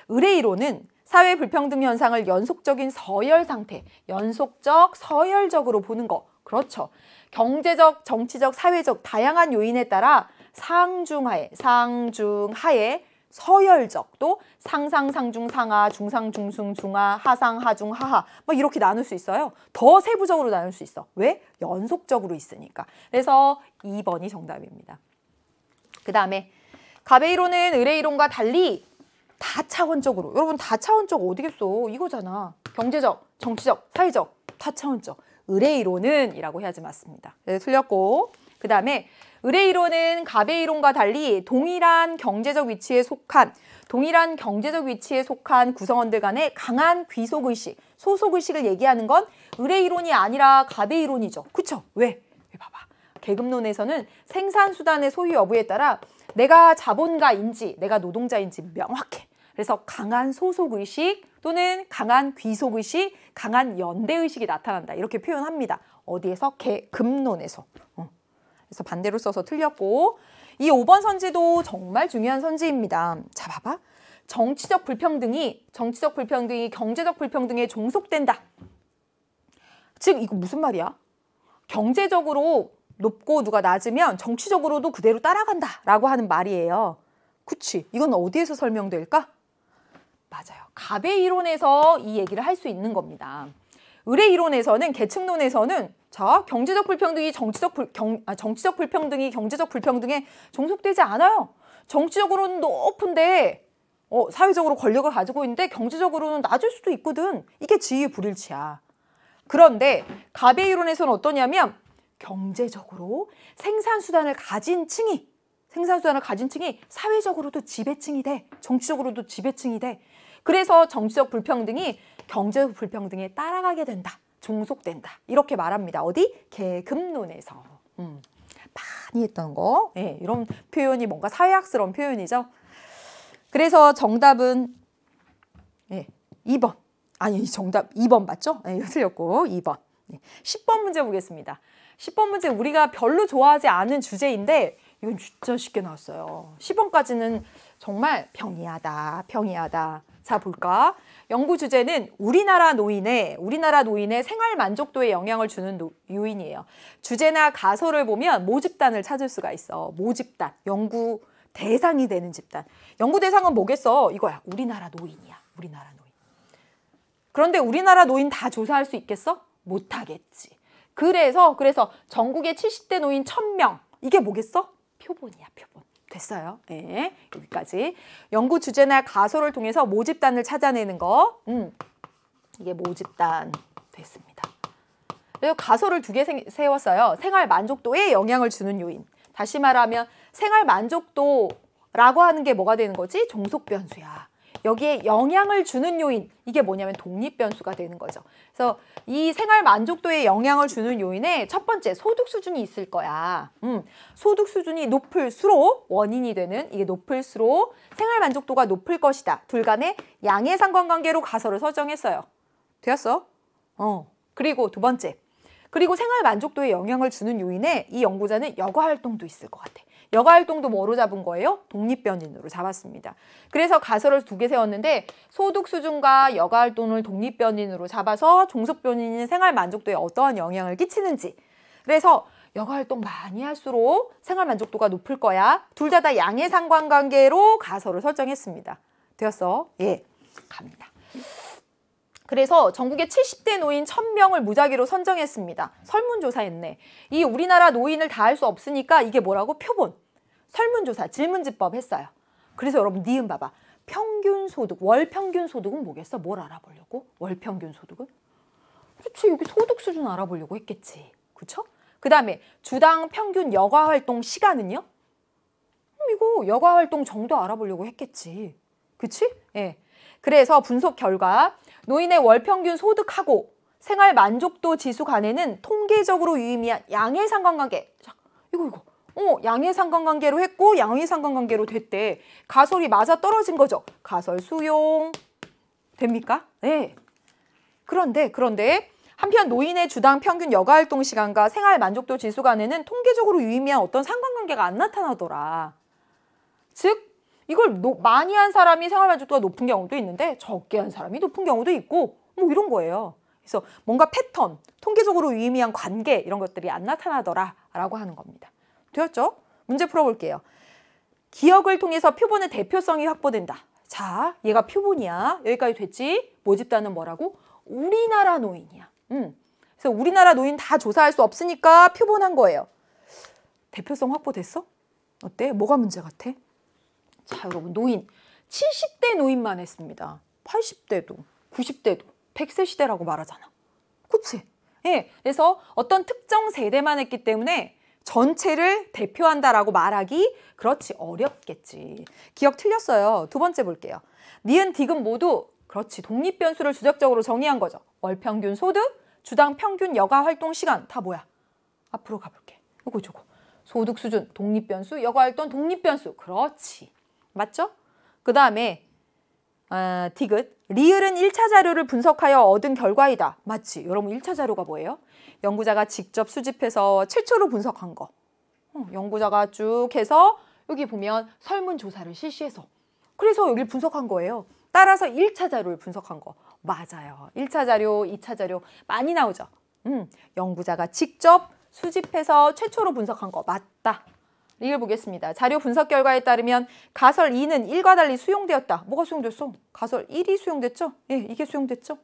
의뢰 이론은 사회 불평등 현상을 연속적인 서열 상태, 연속적, 서열적으로 보는 거. 그렇죠. 경제적, 정치적, 사회적 다양한 요인에 따라 상중하에, 상중하에 서열적 또 상상, 상중, 상하, 중상, 중승, 중하, 하상, 하중, 하하 뭐 이렇게 나눌 수 있어요. 더 세부적으로 나눌 수 있어. 왜? 연속적으로 있으니까. 그래서 2번이 정답입니다. 그 다음에 가베이론은 의뢰이론과 달리 다차원적으로. 여러분 다차원적 어디겠어? 이거잖아. 경제적 정치적 사회적 다차원적. 의뢰이론은 이라고 해야지 맞습니다. 네, 틀렸고. 그 다음에 의뢰이론은 가베이론과 달리 동일한 경제적 위치에 속한 동일한 경제적 위치에 속한 구성원들 간의 강한 귀속의식 소속의식을 얘기하는 건 의뢰이론이 아니라 가베이론이죠. 그쵸? 왜? 왜 봐봐. 계급론에서는 생산수단의 소유 여부에 따라 내가 자본가인지 내가 노동자인지 명확해 그래서 강한 소속의식 또는 강한 귀속의식, 강한 연대의식이 나타난다. 이렇게 표현합니다. 어디에서? 개금론에서. 어. 그래서 반대로 써서 틀렸고 이 5번 선지도 정말 중요한 선지입니다. 자, 봐봐. 정치적 불평등이 정치적 불평등이 경제적 불평등에 종속된다. 즉 이거 무슨 말이야? 경제적으로 높고 누가 낮으면 정치적으로도 그대로 따라간다라고 하는 말이에요. 그치? 이건 어디에서 설명될까? 맞아요. 가베 이론에서 이 얘기를 할 수 있는 겁니다. 의뢰 이론에서는 계층론에서는 자 경제적 불평등이 정치적 불, 경, 아, 정치적 불평등이 경제적 불평등에 종속되지 않아요. 정치적으로는 높은데 어, 사회적으로 권력을 가지고 있는데 경제적으로는 낮을 수도 있거든. 이게 지위 불일치야. 그런데 가베 이론에서는 어떠냐면 경제적으로 생산 수단을 가진 층이 생산수단을 가진 층이 사회적으로도 지배층이 돼. 정치적으로도 지배층이 돼. 그래서 정치적 불평등이 경제적 불평등에 따라가게 된다. 종속된다. 이렇게 말합니다. 어디? 계급론에서. 음, 많이 했던 거. 네, 이런 표현이 뭔가 사회학스러운 표현이죠. 그래서 정답은 네, 2번. 아니, 정답 2번 맞죠? 네, 틀렸고 2번. 네, 10번 문제 보겠습니다. 10번 문제 우리가 별로 좋아하지 않은 주제인데 이건 진짜 쉽게 나왔어요. 10번까지는 정말 평이하다, 평이하다. 자, 볼까? 연구 주제는 우리나라 노인의 우리나라 노인의 생활 만족도에 영향을 주는 노, 요인이에요. 주제나 가설을 보면 모집단을 찾을 수가 있어. 모집단, 연구 대상이 되는 집단. 연구 대상은 뭐겠어? 이거야. 우리나라 노인이야. 우리나라 노인. 그런데 우리나라 노인 다 조사할 수 있겠어? 못하겠지. 그래서 그래서 전국의 70대 노인 1000명 이게 뭐겠어? 표본이야, 표본. 됐어요. 네, 여기까지. 연구 주제나 가설을 통해서 모집단을 찾아내는 거. 음, 이게 모집단 됐습니다. 그리고 가설을 두 개 세웠어요. 생활 만족도에 영향을 주는 요인. 다시 말하면 생활 만족도라고 하는 게 뭐가 되는 거지? 종속 변수야. 여기에 영향을 주는 요인 이게 뭐냐면 독립 변수가 되는 거죠. 그래서 이 생활 만족도에 영향을 주는 요인에 첫 번째 소득 수준이 있을 거야. 음, 소득 수준이 높을수록 원인이 되는 이게 높을수록 생활 만족도가 높을 것이다. 둘 간의 양의 상관관계로 가설을 설정했어요. 되었어? 어. 그리고 두 번째. 그리고 생활 만족도에 영향을 주는 요인에 이 연구자는 여가 활동도 있을 것 같아. 여가 활동도 뭐로 잡은 거예요? 독립변인으로 잡았습니다. 그래서 가설을 두 개 세웠는데 소득 수준과 여가 활동을 독립변인으로 잡아서 종속변인인 생활 만족도에 어떠한 영향을 끼치는지 그래서 여가 활동 많이 할수록 생활 만족도가 높을 거야. 둘 다 다 양의 상관관계로 가설을 설정했습니다. 되었어? 예, 갑니다. 그래서 전국의 70대 노인 1000명을 무작위로 선정했습니다. 설문조사했네. 이 우리나라 노인을 다 할 수 없으니까 이게 뭐라고? 표본. 설문조사, 질문지법 했어요. 그래서 여러분 니은 봐봐. 평균 소득, 월 평균 소득은 뭐겠어? 뭘 알아보려고? 월 평균 소득은? 그렇지, 여기 소득 수준 알아보려고 했겠지. 그쵸? 그 다음에 주당 평균 여가 활동 시간은요? 음, 이거 여가 활동 정도 알아보려고 했겠지. 그치? 예. 그래서 분석 결과 노인의 월 평균 소득하고 생활 만족도 지수 간에는 통계적으로 유의미한 양의 상관관계. 자, 이거 이거. 어, 양의 상관관계로 했고 양의 상관관계로 됐대. 가설이 맞아 떨어진 거죠. 가설 수용 됩니까? 네. 그런데 그런데 한편 노인의 주당 평균 여가 활동 시간과 생활 만족도 지수 간에는 통계적으로 유의미한 어떤 상관관계가 안 나타나더라. 즉 이걸 노, 많이 한 사람이 생활 만족도가 높은 경우도 있는데 적게 한 사람이 높은 경우도 있고 뭐 이런 거예요. 그래서 뭔가 패턴, 통계적으로 유의미한 관계 이런 것들이 안 나타나더라라고 하는 겁니다. 되었죠? 문제 풀어볼게요. 기억을 통해서 표본의 대표성이 확보된다. 자, 얘가 표본이야. 여기까지 됐지? 모집단은 뭐라고? 우리나라 노인이야. 음. 그래서 우리나라 노인 다 조사할 수 없으니까 표본한 거예요. 대표성 확보됐어? 어때? 뭐가 문제 같아? 자, 여러분 노인 70대 노인만 했습니다. 80대도, 90대도, 100세 시대라고 말하잖아. 그치? 예, 그래서 어떤 특정 세대만 했기 때문에 전체를 대표한다라고 말하기 그렇지 어렵겠지. 기억 틀렸어요. 두 번째 볼게요. 니은 디귿 모두 그렇지 독립 변수를 주적적으로 정의한 거죠. 월 평균 소득, 주당 평균 여가 활동 시간 다 뭐야? 앞으로 가볼게. 요거 저거. 소득 수준, 독립 변수, 여가 활동 독립 변수. 그렇지. 맞죠? 그 다음에 어, 디귿 리을은 1차 자료를 분석하여 얻은 결과이다. 맞지? 여러분 1차 자료가 뭐예요? 연구자가 직접 수집해서 최초로 분석한 거. 어, 연구자가 쭉 해서 여기 보면 설문조사를 실시해서 그래서 여기 분석한 거예요. 따라서 1차 자료를 분석한 거. 맞아요. 1차 자료, 2차 자료 많이 나오죠. 음, 연구자가 직접 수집해서 최초로 분석한 거 맞다. 읽어보겠습니다. 자료 분석 결과에 따르면 가설 2는 1과 달리 수용되었다. 뭐가 수용됐어? 가설 1이 수용됐죠? 예, 이게 수용됐죠?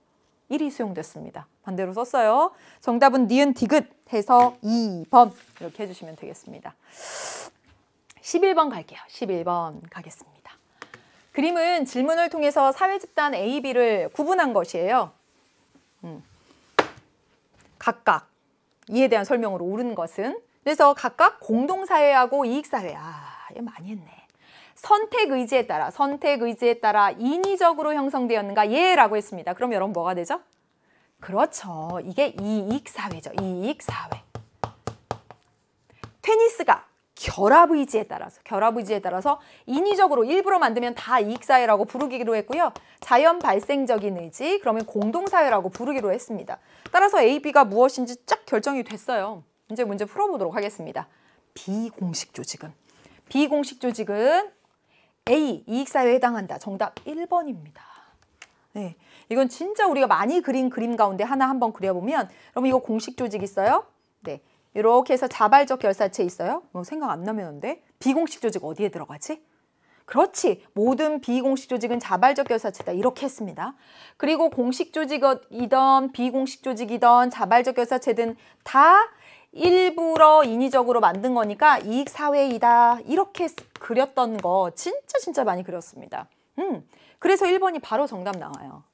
1이 수용됐습니다. 반대로 썼어요. 정답은 니은 디귿 해서 2번 이렇게 해주시면 되겠습니다. 11번 갈게요. 11번 가겠습니다. 그림은 질문을 통해서 사회집단 A, B를 구분한 것이에요. 음. 각각 이에 대한 설명으로 옳은 것은 그래서 각각 공동사회하고 이익사회. 아, 이거 많이 했네. 선택 의지에 따라, 선택 의지에 따라 인위적으로 형성되었는가? 예라고 했습니다. 그럼 여러분 뭐가 되죠? 그렇죠. 이게 이익사회죠. 이익사회. 테니스가 결합 의지에 따라서 결합 의지에 따라서 인위적으로 일부러 만들면 다 이익사회라고 부르기로 했고요. 자연 발생적인 의지 그러면 공동사회라고 부르기로 했습니다. 따라서 A, B가 무엇인지 쫙 결정이 됐어요. 이제 문제 풀어보도록 하겠습니다. 비공식 조직은 비공식 조직은 A 이익사회에 해당한다. 정답 1번입니다. 네, 이건 진짜 우리가 많이 그린 그림 가운데 하나 한번 그려보면 그럼 이거 공식 조직 있어요? 네, 이렇게 해서 자발적 결사체 있어요? 뭐 생각 안 나면 데 비공식 조직 어디에 들어가지? 그렇지. 모든 비공식 조직은 자발적 결사체다. 이렇게 했습니다. 그리고 공식 조직이던 비공식 조직이던 자발적 결사체든 다 일부러 인위적으로 만든 거니까 이익 사회이다. 이렇게 그렸던 거 진짜 진짜 많이 그렸습니다. 음. 그래서 1번이 바로 정답 나와요.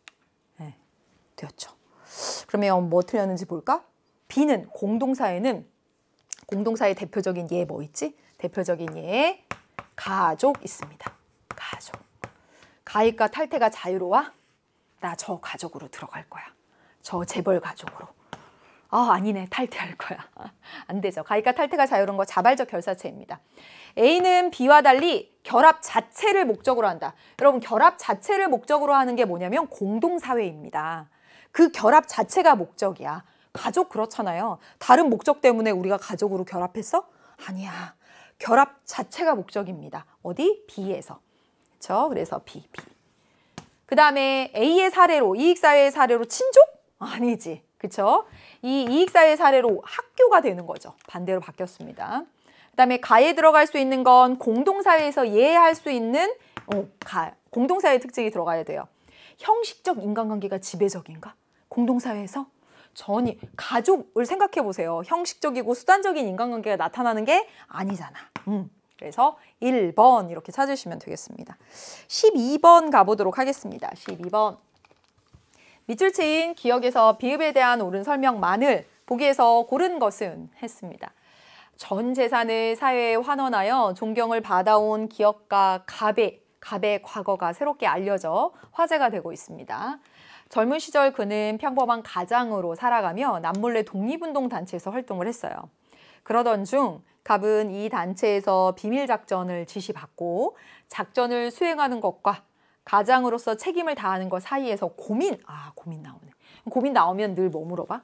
네. 되었죠. 그러면 뭐 틀렸는지 볼까? B는 공동사회는 공동사회 대표적인 예 뭐 있지? 대표적인 예 가족 있습니다. 가족. 가입과 탈퇴가 자유로워? 나 저 가족으로 들어갈 거야. 저 재벌 가족으로. 아, 아니네. 탈퇴할 거야. 안 되죠. 가입과 탈퇴가 자유로운 거 자발적 결사체입니다. A는 B와 달리 결합 자체를 목적으로 한다. 여러분, 결합 자체를 목적으로 하는 게 뭐냐면 공동사회입니다. 그 결합 자체가 목적이야. 가족 그렇잖아요. 다른 목적 때문에 우리가 가족으로 결합했어? 아니야. 결합 자체가 목적입니다. 어디? B에서. 그렇죠? 그래서 B, B. 그 다음에 A의 사례로, 이익사회의 사례로 친족? 아니지. 그렇죠? 이 이익사회 사례로 학교가 되는 거죠. 반대로 바뀌었습니다. 그 다음에 가에 들어갈 수 있는 건 공동사회에서 이해할 수 있는 어, 가, 공동사회의 특징이 들어가야 돼요. 형식적 인간관계가 지배적인가? 공동사회에서? 전이 가족을 생각해 보세요. 형식적이고 수단적인 인간관계가 나타나는 게 아니잖아. 음. 그래서 1번 이렇게 찾으시면 되겠습니다. 12번 가보도록 하겠습니다. 12번. 밑줄치인 기억에서 비읍에 대한 옳은 설명만을 보기에서 고른 것은 했습니다. 전 재산을 사회에 환원하여 존경을 받아온 기업가 갑의, 갑의 과거가 새롭게 알려져 화제가 되고 있습니다. 젊은 시절 그는 평범한 가장으로 살아가며 남몰래 독립운동 단체에서 활동을 했어요. 그러던 중 갑은 이 단체에서 비밀 작전을 지시받고 작전을 수행하는 것과 가장으로서 책임을 다하는 것 사이에서 고민, 아 고민 나오네. 고민 나오면 늘 뭐 물어봐?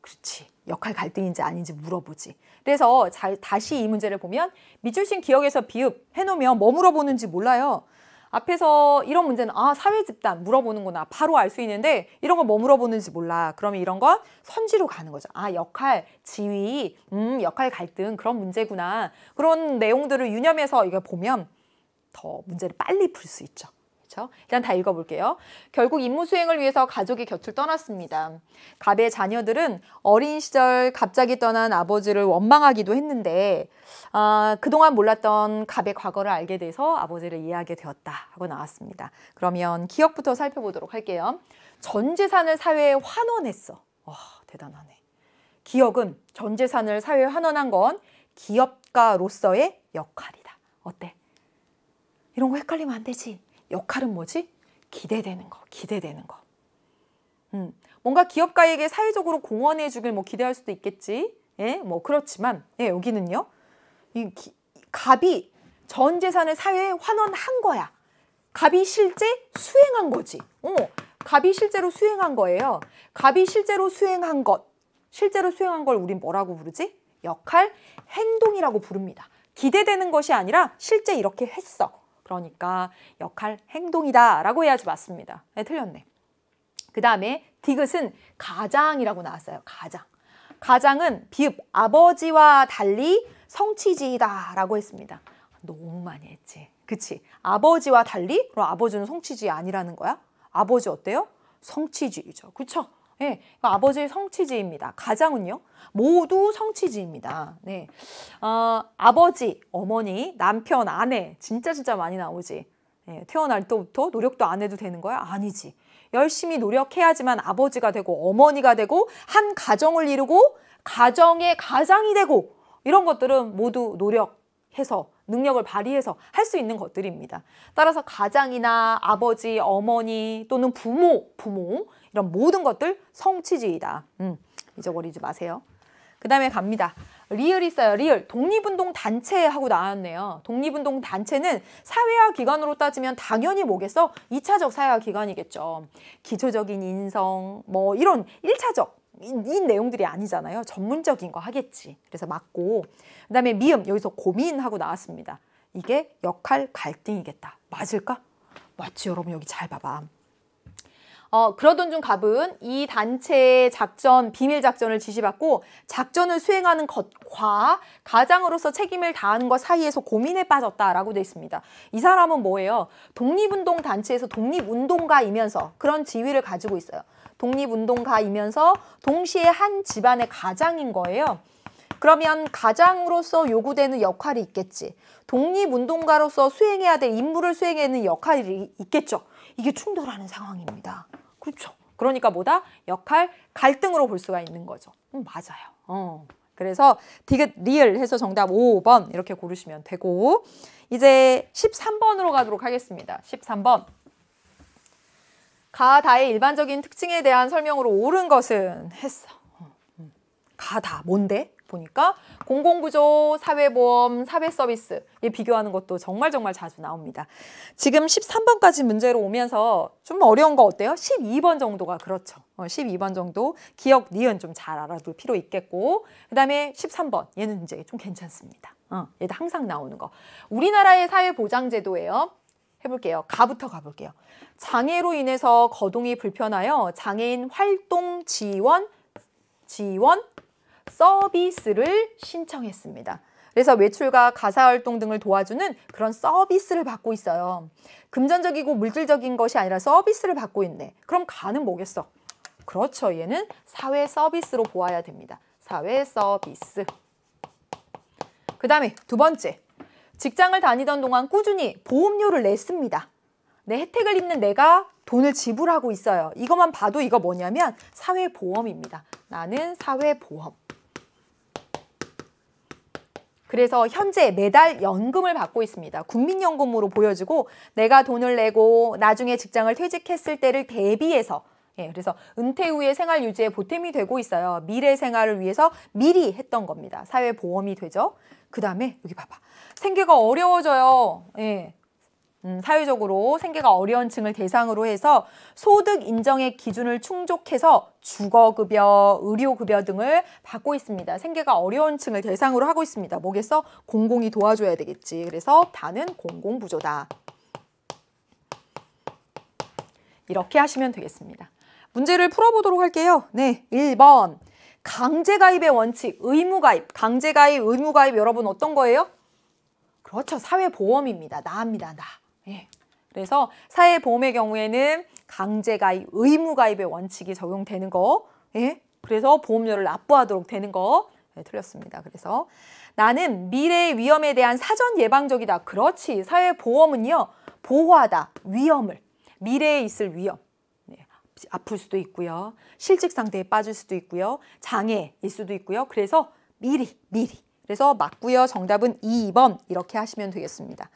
그렇지. 역할 갈등인지 아닌지 물어보지. 그래서 자, 다시 이 문제를 보면 밑줄신 기억에서 비읍 해놓으면 뭐 물어보는지 몰라요. 앞에서 이런 문제는 아 사회 집단 물어보는구나 바로 알 수 있는데 이런 거 뭐 물어보는지 몰라 그러면 이런 건 선지로 가는 거죠 아 역할 지위 음 역할 갈등 그런 문제구나 그런 내용들을 유념해서 이거 보면 더 문제를 빨리 풀 수 있죠. 그렇죠? 일단 다 읽어볼게요. 결국 임무 수행을 위해서 가족이 곁을 떠났습니다. 갑의 자녀들은 어린 시절 갑자기 떠난 아버지를 원망하기도 했는데 아, 그동안 몰랐던 갑의 과거를 알게 돼서 아버지를 이해하게 되었다 하고 나왔습니다. 그러면 기억부터 살펴보도록 할게요. 전 재산을 사회에 환원했어. 와 대단하네. 기억은 전 재산을 사회에 환원한 건 기업가로서의 역할이다. 어때? 이런 거 헷갈리면 안 되지. 역할은 뭐지? 기대되는 거, 기대되는 거. 음, 뭔가 기업가에게 사회적으로 공헌해 주길 뭐 기대할 수도 있겠지. 예, 뭐 그렇지만 예, 여기는요. 이 기, 갑이 전 재산을 사회에 환원한 거야. 갑이 실제 수행한 거지. 어, 갑이 실제로 수행한 거예요. 갑이 실제로 수행한 것, 실제로 수행한 걸 우린 뭐라고 부르지? 역할, 행동이라고 부릅니다. 기대되는 것이 아니라 실제 이렇게 했어. 그러니까 역할 행동이다 라고 해야지 맞습니다. 네, 틀렸네. 그 다음에 디귿은 가장이라고 나왔어요. 가장. 가장은 비읍 아버지와 달리 성취지이다 라고 했습니다. 너무 많이 했지. 그치? 아버지와 달리? 그럼 아버지는 성취지 아니라는 거야? 아버지 어때요? 성취주의죠. 그쵸? 네, 아버지의 성취지입니다. 가장은요? 모두 성취지입니다. 네. 어, 아버지, 어머니, 남편, 아내 진짜 진짜 많이 나오지. 네, 태어날 때부터 노력도 안 해도 되는 거야? 아니지. 열심히 노력해야지만 아버지가 되고 어머니가 되고 한 가정을 이루고 가정의 가장이 되고 이런 것들은 모두 노력해서 능력을 발휘해서 할 수 있는 것들입니다. 따라서 가장이나 아버지, 어머니 또는 부모, 부모 이런 모든 것들 성취주의다. 음, 잊어버리지 마세요. 그 다음에 갑니다. 리을 있어요. 리을. 독립운동 단체 하고 나왔네요. 독립운동 단체는 사회화 기관으로 따지면 당연히 뭐겠어? 2차적 사회화 기관이겠죠. 기초적인 인성, 뭐 이런 1차적 이, 이, 내용들이 아니잖아요. 전문적인 거 하겠지. 그래서 맞고. 그 다음에 미음, 여기서 고민하고 나왔습니다. 이게 역할 갈등이겠다. 맞을까? 맞지, 여러분. 여기 잘 봐봐. 어, 그러던 중 갑은 이 단체의 작전, 비밀 작전을 지시받고 작전을 수행하는 것과 가장으로서 책임을 다하는 것 사이에서 고민에 빠졌다라고 돼 있습니다. 이 사람은 뭐예요? 독립운동 단체에서 독립운동가이면서 그런 지위를 가지고 있어요. 독립운동가이면서 동시에 한 집안의 가장인 거예요. 그러면 가장으로서 요구되는 역할이 있겠지. 독립운동가로서 수행해야 될 임무를 수행해야 하는 역할이 있겠죠. 이게 충돌하는 상황입니다. 그렇죠. 그러니까 뭐다? 역할 갈등으로 볼 수가 있는 거죠. 음, 맞아요. 어. 그래서 디귿 리을 해서 정답 5번 이렇게 고르시면 되고 이제 13번으로 가도록 하겠습니다. 13번. 가다의 일반적인 특징에 대한 설명으로 옳은 것은 했어. 어, 음. 가다 뭔데? 보니까 공공부조, 사회보험, 사회서비스 예, 비교하는 것도 정말 정말 자주 나옵니다. 지금 13번까지 문제로 오면서 좀 어려운 거 어때요? 12번 정도가 그렇죠. 어, 12번 정도 기억, 니은 좀 잘 알아둘 필요 있겠고 그 다음에 13번 얘는 이제 좀 괜찮습니다. 어, 얘도 항상 나오는 거. 우리나라의 사회보장제도예요. 해볼게요. 가부터 가볼게요. 장애로 인해서 거동이 불편하여 장애인 활동 지원, 지원, 서비스를 신청했습니다. 그래서 외출과 가사 활동 등을 도와주는 그런 서비스를 받고 있어요. 금전적이고 물질적인 것이 아니라 서비스를 받고 있네. 그럼 가는 뭐겠어? 그렇죠. 얘는 사회 서비스로 보아야 됩니다. 사회 서비스. 그 다음에 두 번째. 직장을 다니던 동안 꾸준히 보험료를 냈습니다. 내 혜택을 입는 내가 돈을 지불하고 있어요. 이것만 봐도 이거 뭐냐면 사회보험입니다. 나는 사회보험. 그래서 현재 매달 연금을 받고 있습니다. 국민연금으로 보여지고 내가 돈을 내고 나중에 직장을 퇴직했을 때를 대비해서 예, 그래서 은퇴 후의 생활 유지에 보탬이 되고 있어요. 미래 생활을 위해서 미리 했던 겁니다. 사회 보험이 되죠. 그 다음에 여기 봐봐. 생계가 어려워져요. 예, 음, 사회적으로 생계가 어려운 층을 대상으로 해서 소득 인정의 기준을 충족해서 주거급여, 의료급여 등을 받고 있습니다. 생계가 어려운 층을 대상으로 하고 있습니다. 뭐겠어? 공공이 도와줘야 되겠지. 그래서 다는 공공부조다. 이렇게 하시면 되겠습니다. 문제를 풀어보도록 할게요. 네, 1번. 강제가입의 원칙, 의무가입. 강제가입, 의무가입 여러분 어떤 거예요? 그렇죠. 사회보험입니다. 나입니다. 나. 예. 그래서 사회보험의 경우에는 강제가입, 의무가입의 원칙이 적용되는 거. 예. 그래서 보험료를 납부하도록 되는 거. 네, 틀렸습니다. 그래서 나는 미래의 위험에 대한 사전 예방적이다. 그렇지. 사회보험은요. 보호하다. 위험을. 미래에 있을 위험. 네, 아플 수도 있고요. 실직 상태에 빠질 수도 있고요. 장애일 수도 있고요. 그래서 미리, 미리. 그래서 맞고요. 정답은 2번 이렇게 하시면 되겠습니다.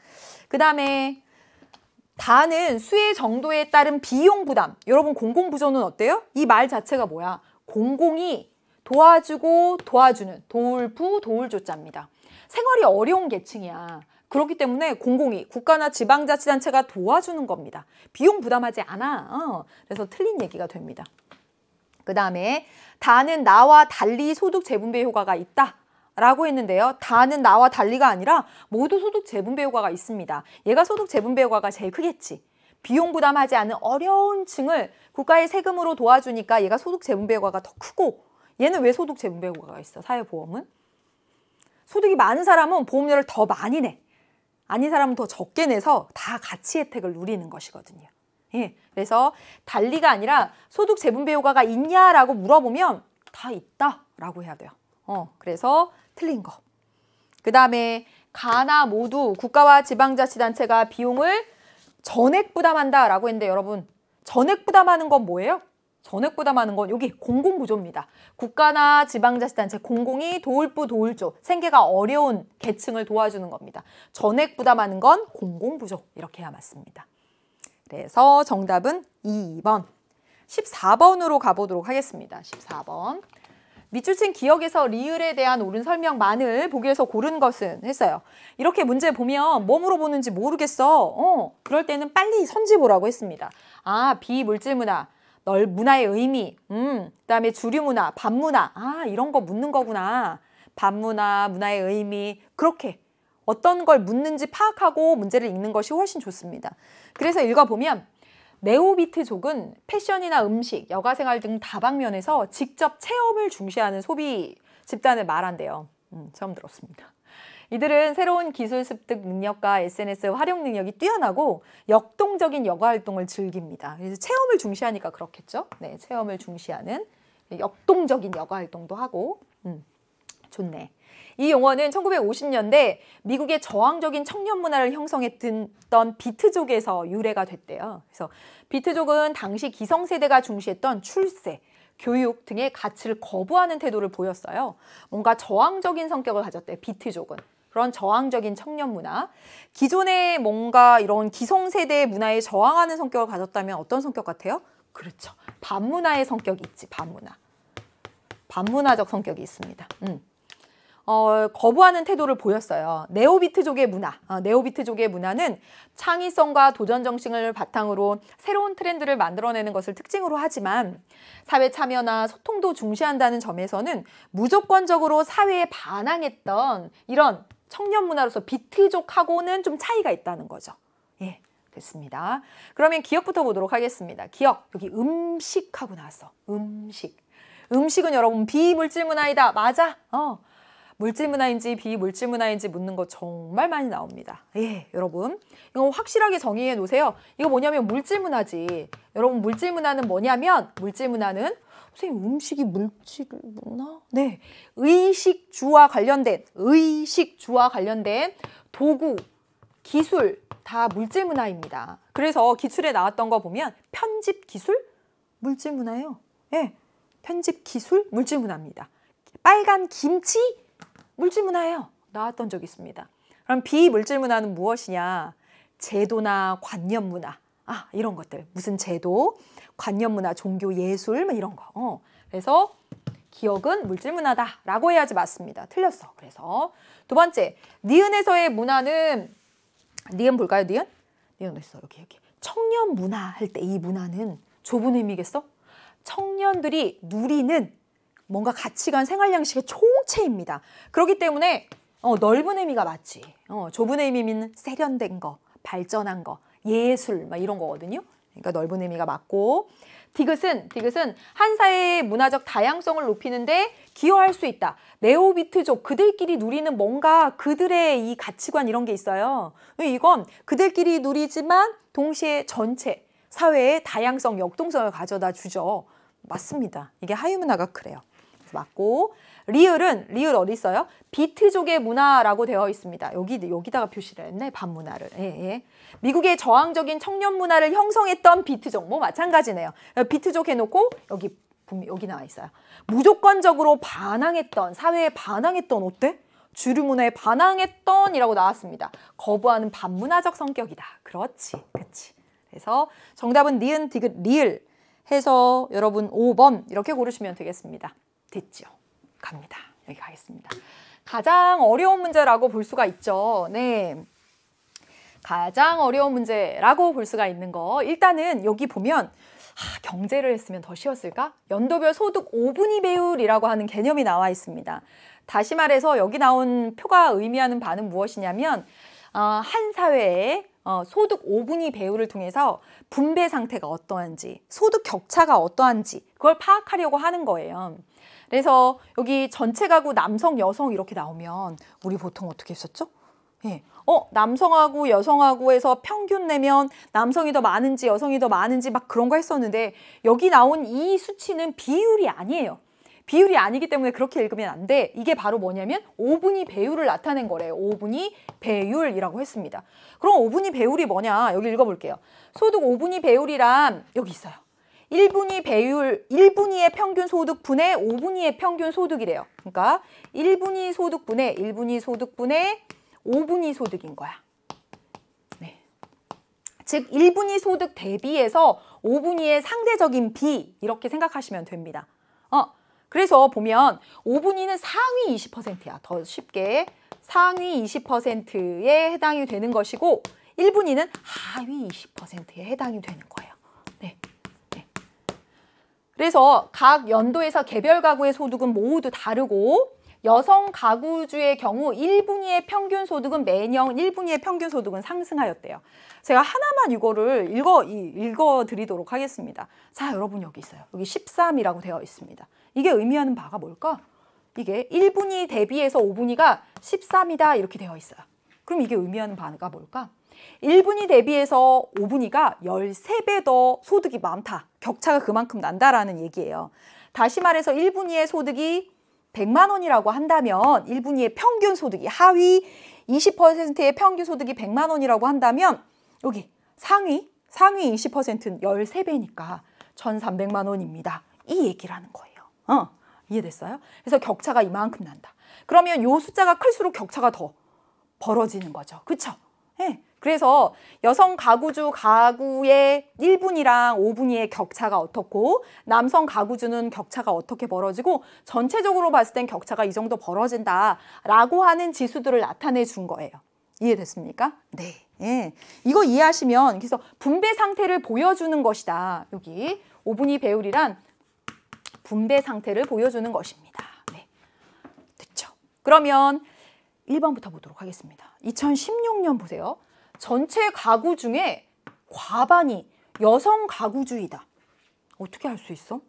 그 다음에 다는 수의 정도에 따른 비용 부담. 여러분 공공부조는 어때요? 이 말 자체가 뭐야? 공공이 도와주고 도와주는 도울부 도울조자입니다. 생활이 어려운 계층이야. 그렇기 때문에 공공이 국가나 지방자치단체가 도와주는 겁니다. 비용 부담하지 않아. 어, 그래서 틀린 얘기가 됩니다. 그 다음에 다는 나와 달리 소득 재분배 효과가 있다. 라고 했는데요. 다는 나와 달리가 아니라 모두 소득 재분배 효과가 있습니다. 얘가 소득 재분배 효과가 제일 크겠지. 비용 부담하지 않은 어려운 층을 국가의 세금으로 도와주니까 얘가 소득 재분배 효과가 더 크고 얘는 왜 소득 재분배 효과가 있어? 사회보험은? 소득이 많은 사람은 보험료를 더 많이 내. 아닌 사람은 더 적게 내서 다 가치 혜택을 누리는 것이거든요. 예, 그래서 달리가 아니라 소득 재분배 효과가 있냐라고 물어보면 다 있다라고 해야 돼요. 어, 그래서 틀린 거. 그 다음에 가나 모두 국가와 지방자치단체가 비용을 전액 부담한다라고 했는데 여러분 전액 부담하는 건 뭐예요? 전액 부담하는 건 여기 공공부조입니다. 국가나 지방자치단체 공공이 도울부 도울조 생계가 어려운 계층을 도와주는 겁니다. 전액 부담하는 건 공공부조 이렇게 해야 맞습니다. 그래서 정답은 2번 14번으로 가보도록 하겠습니다. 14번 밑줄 친 기억에서 리을에 대한 옳은 설명만을 보기에서 고른 것은 했어요. 이렇게 문제 보면 뭐 물어보는지 모르겠어. 어, 그럴 때는 빨리 선지 보라고 했습니다. 아, 비물질 문화, 널 문화의 의미, 음, 그다음에 주류 문화, 반문화, 아 이런 거 묻는 거구나. 반문화, 문화의 의미 그렇게 어떤 걸 묻는지 파악하고 문제를 읽는 것이 훨씬 좋습니다. 그래서 읽어보면 네오비트족은 패션이나 음식, 여가생활 등 다방면에서 직접 체험을 중시하는 소비 집단을 말한대요. 음, 처음 들었습니다. 이들은 새로운 기술 습득 능력과 SNS 활용 능력이 뛰어나고 역동적인 여가 활동을 즐깁니다. 그래서 체험을 중시하니까 그렇겠죠. 네, 체험을 중시하는 역동적인 여가 활동도 하고 음, 좋네. 이 용어는 1950년대 미국의 저항적인 청년 문화를 형성했던 비트족에서 유래가 됐대요. 그래서 비트족은 당시 기성세대가 중시했던 출세, 교육 등의 가치를 거부하는 태도를 보였어요. 뭔가 저항적인 성격을 가졌대요. 비트족은. 그런 저항적인 청년 문화. 기존의 뭔가 이런 기성세대 문화에 저항하는 성격을 가졌다면 어떤 성격 같아요? 그렇죠. 반문화의 성격이 있지, 반문화. 반문화적 성격이 있습니다. 음. 어, 거부하는 태도를 보였어요. 네오비트족의 문화, 어, 네오비트족의 문화는 창의성과 도전 정신을 바탕으로 새로운 트렌드를 만들어내는 것을 특징으로 하지만 사회 참여나 소통도 중시한다는 점에서는 무조건적으로 사회에 반항했던 이런 청년 문화로서 비트족하고는 좀 차이가 있다는 거죠. 예, 됐습니다. 그러면 기억부터 보도록 하겠습니다. 기억, 여기 음식하고 나왔어. 음식. 음식은 여러분 비물질 문화이다. 맞아. 어. 물질 문화인지 비물질 문화인지 묻는 거 정말 많이 나옵니다. 예, 여러분. 이거 확실하게 정의해 놓으세요. 이거 뭐냐면 물질 문화지. 여러분 물질 문화는 뭐냐면 물질 문화는 선생님 음식이 물질 문화? 네. 의식주와 관련된 의식주와 관련된 도구, 기술 다 물질 문화입니다. 그래서 기출에 나왔던 거 보면 편집 기술 물질 문화예요. 예. 네. 편집 기술 물질 문화입니다. 빨간 김치 물질 문화예요. 나왔던 적이 있습니다. 그럼 비물질 문화는 무엇이냐? 제도나 관념 문화. 아, 이런 것들. 무슨 제도, 관념 문화, 종교, 예술, 뭐 이런 거. 어. 그래서 기억은 물질 문화다 라고 해야지 맞습니다. 틀렸어. 그래서 두 번째, 니은에서의 문화는 니은 볼까요? 니은? 니은 있어. 여기 여기. 청년 문화 할 때 이 문화는 좁은 의미겠어? 청년들이 누리는 뭔가 가치관, 생활 양식의 총체입니다. 그렇기 때문에 어, 넓은 의미가 맞지. 어, 좁은 의미는 세련된 거, 발전한 거, 예술 막 이런 거거든요. 그러니까 넓은 의미가 맞고 디귿은 디귿은 한 사회의 문화적 다양성을 높이는데 기여할 수 있다. 네오비트족 그들끼리 누리는 뭔가 그들의 이 가치관 이런 게 있어요. 이건 그들끼리 누리지만 동시에 전체 사회의 다양성, 역동성을 가져다 주죠. 맞습니다. 이게 하위 문화가 그래요. 맞고 리을은 리을 어디 있어요? 비트족의 문화라고 되어 있습니다. 여기 여기다가 표시를 했네 반문화를. 예, 예. 미국의 저항적인 청년 문화를 형성했던 비트족 뭐 마찬가지네요. 비트족 해놓고 여기 여기 나와 있어요. 무조건적으로 반항했던 사회에 반항했던 어때? 주류 문화에 반항했던이라고 나왔습니다. 거부하는 반문화적 성격이다. 그렇지, 그렇지. 그래서 정답은 니은, 디귿, 리을 해서 여러분 5번 이렇게 고르시면 되겠습니다. 됐죠? 갑니다. 여기 가겠습니다. 가장 어려운 문제라고 볼 수가 있죠. 네. 가장 어려운 문제라고 볼 수가 있는 거. 일단은 여기 보면 하, 경제를 했으면 더 쉬웠을까? 연도별 소득 5분위 배율이라고 하는 개념이 나와 있습니다. 다시 말해서 여기 나온 표가 의미하는 바는 무엇이냐면 어, 한 사회의 어, 소득 5분위 배율을 통해서 분배 상태가 어떠한지, 소득 격차가 어떠한지 그걸 파악하려고 하는 거예요. 그래서 여기 전체 가구 남성, 여성 이렇게 나오면 우리 보통 어떻게 했었죠? 예. 어, 남성하고 여성하고 해서 평균 내면 남성이 더 많은지 여성이 더 많은지 막 그런 거 했었는데 여기 나온 이 수치는 비율이 아니에요. 비율이 아니기 때문에 그렇게 읽으면 안 돼. 이게 바로 뭐냐면 5분위 배율을 나타낸 거래요. 5분위 배율이라고 했습니다. 그럼 5분위 배율이 뭐냐? 여기 읽어볼게요. 소득 5분위 배율이란 여기 있어요. 1분위 배율, 1분위의 평균 소득분의 5분위의 평균 소득이래요. 그러니까 1분위 소득분의 1분위 소득분의 5분위 소득인 거야. 네. 즉 1분위 소득 대비해서 5분위의 상대적인 비 이렇게 생각하시면 됩니다. 어, 그래서 보면 5분위는 상위 20%야. 더 쉽게 상위 20%에 해당이 되는 것이고 1분위는 하위 20%에 해당이 되는 거예요. 네. 그래서 각 연도에서 개별 가구의 소득은 모두 다르고 여성 가구주의 경우 1분위의 평균 소득은 매년 1분위의 평균 소득은 상승하였대요. 제가 하나만 이거를 읽어 읽어 드리도록 하겠습니다. 자, 여러분 여기 있어요. 여기 13이라고 되어 있습니다. 이게 의미하는 바가 뭘까? 이게 1분위 대비해서 5분위가 13이다 이렇게 되어 있어요. 그럼 이게 의미하는 바가 뭘까? 1분위 대비해서 5분위가 13배 더 소득이 많다. 격차가 그만큼 난다라는 얘기예요. 다시 말해서 1분위의 소득이 100만 원이라고 한다면 1분위의 평균 소득이 하위 20%의 평균 소득이 100만 원이라고 한다면 여기 상위 상위 20%는 13배니까 1,300만 원입니다. 이 얘기를 하는 거예요. 어, 이해됐어요? 그래서 격차가 이만큼 난다. 그러면 요 숫자가 클수록 격차가 더 벌어지는 거죠. 그쵸? 네. 그래서 여성 가구주 가구의 1분이랑 5분위의 격차가 어떻고 남성 가구주는 격차가 어떻게 벌어지고 전체적으로 봤을 땐 격차가 이 정도 벌어진다라고 하는 지수들을 나타내 준 거예요. 이해됐습니까? 네. 예. 이거 이해하시면 그래서 분배 상태를 보여주는 것이다. 여기 5분위 배율이란 분배 상태를 보여주는 것입니다. 네. 됐죠? 그러면 1번부터 보도록 하겠습니다. 2016년 보세요. 전체 가구 중에 과반이 여성 가구주의다. 어떻게 할수 있어?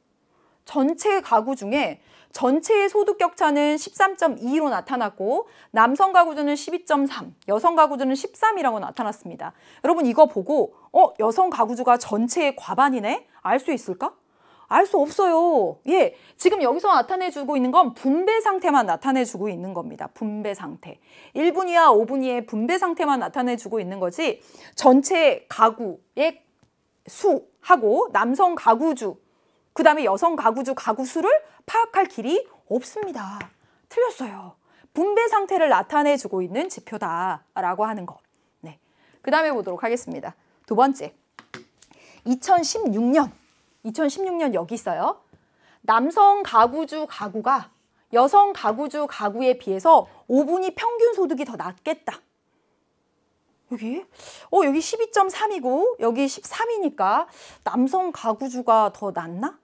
전체 가구 중에 전체의 소득 격차는 13.2로 나타났고 남성 가구주는 12.3, 여성 가구주는 13이라고 나타났습니다. 여러분 이거 보고 어 여성 가구주가 전체의 과반이네? 알 수 있을까? 알 수 없어요. 예, 지금 여기서 나타내주고 있는 건 분배 상태만 나타내주고 있는 겁니다. 분배 상태. 1분위와 5분위의 분배 상태만 나타내주고 있는 거지 전체 가구의 수하고 남성 가구주 그 다음에 여성 가구주 가구 수를 파악할 길이 없습니다. 틀렸어요. 분배 상태를 나타내주고 있는 지표다라고 하는 거. 네. 그 다음에 보도록 하겠습니다. 두 번째. 2016년 2016년 여기 있어요. 남성 가구주 가구가 여성 가구주 가구에 비해서 5분위 평균 소득이 더 낮겠다. 여기 어 여기 12.3이고 여기 13이니까 남성 가구주가 더 낫나?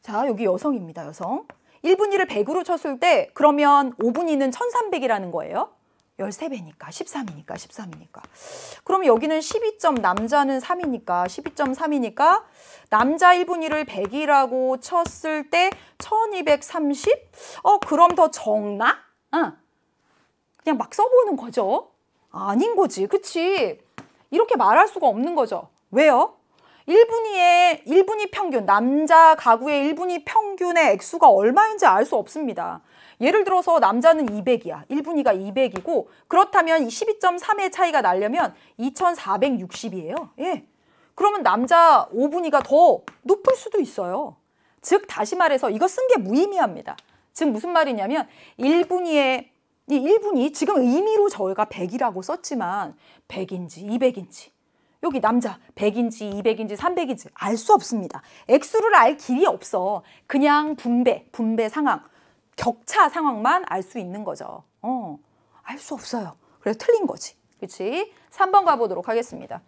자, 여기 여성입니다. 여성. 1분위를 100으로 쳤을 때 그러면 5분위는 1300이라는 거예요. 13배니까 13이니까 13이니까 그럼 여기는 12점 남자는 3이니까 12.3이니까 남자 1분위를 100이라고 쳤을 때 1230? 어 그럼 더 적나? 응. 그냥 막 써보는 거죠 아닌 거지 그치 이렇게 말할 수가 없는 거죠 왜요? 1분위의 1분위 평균 남자 가구의 1분위 평균의 액수가 얼마인지 알 수 없습니다 예를 들어서 남자는 200이야. 1분위가 200이고 그렇다면 12.3의 차이가 나려면 2460이에요. 예. 그러면 남자 5분위가 더 높을 수도 있어요. 즉 다시 말해서 이거 쓴 게 무의미합니다. 즉 무슨 말이냐면 1분위의 이 1분위 지금 의미로 저희가 100이라고 썼지만 100인지 200인지 여기 남자 100인지 200인지 300인지 알 수 없습니다. 액수를 알 길이 없어. 그냥 분배, 분배 상황. 격차 상황만 알 수 있는 거죠. 어, 알 수 없어요. 그래서 틀린 거지. 그치? 3번 가보도록 하겠습니다.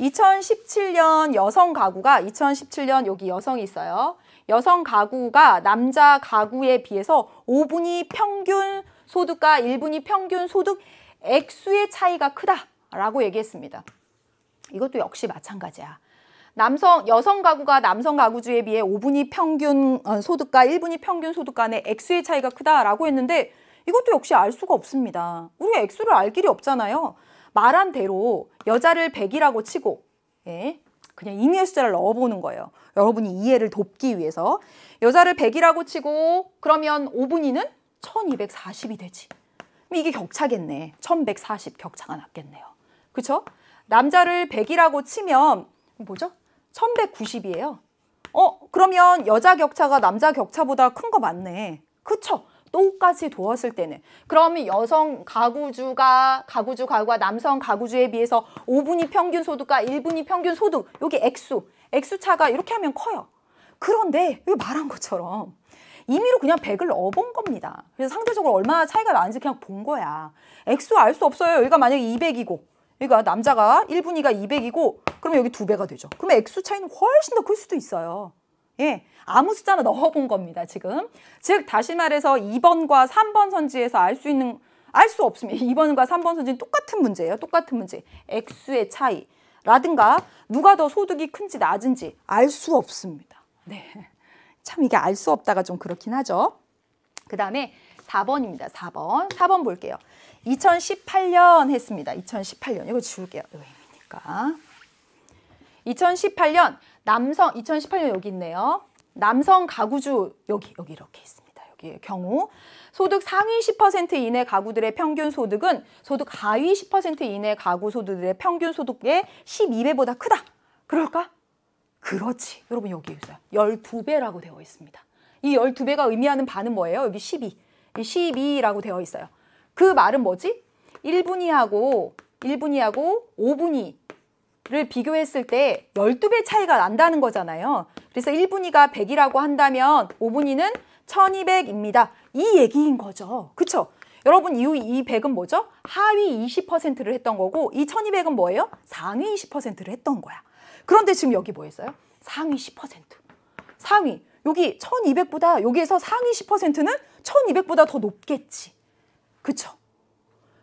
2017년 여성 가구가 2017년 여기 여성이 있어요. 여성 가구가 남자 가구에 비해서 5분위 평균 소득과 1분위 평균 소득 액수의 차이가 크다라고 얘기했습니다. 이것도 역시 마찬가지야. 남성 여성 가구가 남성 가구주에 비해 5분위 평균 어, 소득과 1분위 평균 소득 간의 액수의 차이가 크다라고 했는데 이것도 역시 알 수가 없습니다. 우리가 액수를 알 길이 없잖아요. 말한 대로 여자를 100이라고 치고 예, 그냥 임의의 숫자를 넣어보는 거예요. 여러분이 이해를 돕기 위해서 여자를 100이라고 치고 그러면 5분위는 1240이 되지. 이게 격차겠네. 1140 격차가 났겠네요. 그렇죠? 남자를 100이라고 치면 뭐죠? 1190이에요. 어, 그러면 여자 격차가 남자 격차보다 큰 거 맞네. 그쵸? 똑같이 두었을 때는. 그러면 여성 가구주가, 가구주 가구가 남성 가구주에 비해서 5분위 평균 소득과 1분위 평균 소득, 여기 액수, 액수 차가 이렇게 하면 커요. 그런데 여기 말한 것처럼 임의로 그냥 100을 넣어본 겁니다. 그래서 상대적으로 얼마나 차이가 나는지 그냥 본 거야. 액수 알 수 없어요. 여기가 만약에 200이고 그러니까 남자가 1분위가 200이고 그러면 여기 두 배가 되죠. 그러면 액수 차이는 훨씬 더 클 수도 있어요. 예, 아무 숫자나 넣어본 겁니다, 지금. 즉, 다시 말해서 2번과 3번 선지에서 알 수 있는, 알 수 없습니다. 2번과 3번 선지는 똑같은 문제예요. 똑같은 문제. 액수의 차이. 라든가 누가 더 소득이 큰지 낮은지 알 수 없습니다. 네. 참 이게 알 수 없다가 좀 그렇긴 하죠. 그 다음에 4번입니다. 4번. 4번 볼게요. 2018년 했습니다. 2018년. 이거 지울게요. 의미니까. 2018년 남성 2018년 여기 있네요. 남성 가구주 여기 여기 이렇게 있습니다. 여기 경우 소득 상위 10% 이내 가구들의 평균 소득은 소득 하위 10% 이내 가구 소득들의 평균 소득의 12배보다 크다. 그럴까? 그렇지. 여러분 여기 있어요. 12배라고 되어 있습니다. 이 12배가 의미하는 바는 뭐예요? 여기 12. 12라고 되어 있어요. 그 말은 뭐지? 1분위하고 1분위하고 5분위를 비교했을 때 12배 차이가 난다는 거잖아요. 그래서 1분위가 100이라고 한다면 5분위는 1200입니다. 이 얘기인 거죠. 그쵸? 여러분 이후 이 100은 뭐죠? 하위 20%를 했던 거고 이 1200은 뭐예요? 상위 20%를 했던 거야. 그런데 지금 여기 뭐 했어요? 상위 10%. 상위. 여기 1200보다 여기에서 상위 10%는 1200보다 더 높겠지. 그쵸?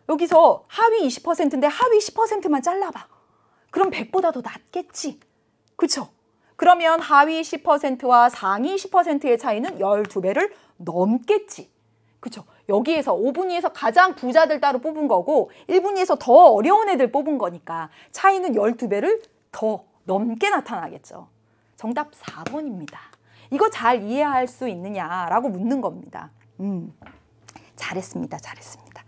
여기서 하위 20%인데 하위 10%만 잘라봐. 그럼 100보다 더 낮겠지. 그쵸? 그러면 하위 10%와 상위 10%의 차이는 12배를 넘겠지. 그쵸? 여기에서 5분위에서 가장 부자들 따로 뽑은 거고 1분위에서 더 어려운 애들 뽑은 거니까 차이는 12배를 더 넘게 나타나겠죠. 정답 4번입니다. 이거 잘 이해할 수 있느냐라고 묻는 겁니다. 음, 잘했습니다. 잘했습니다.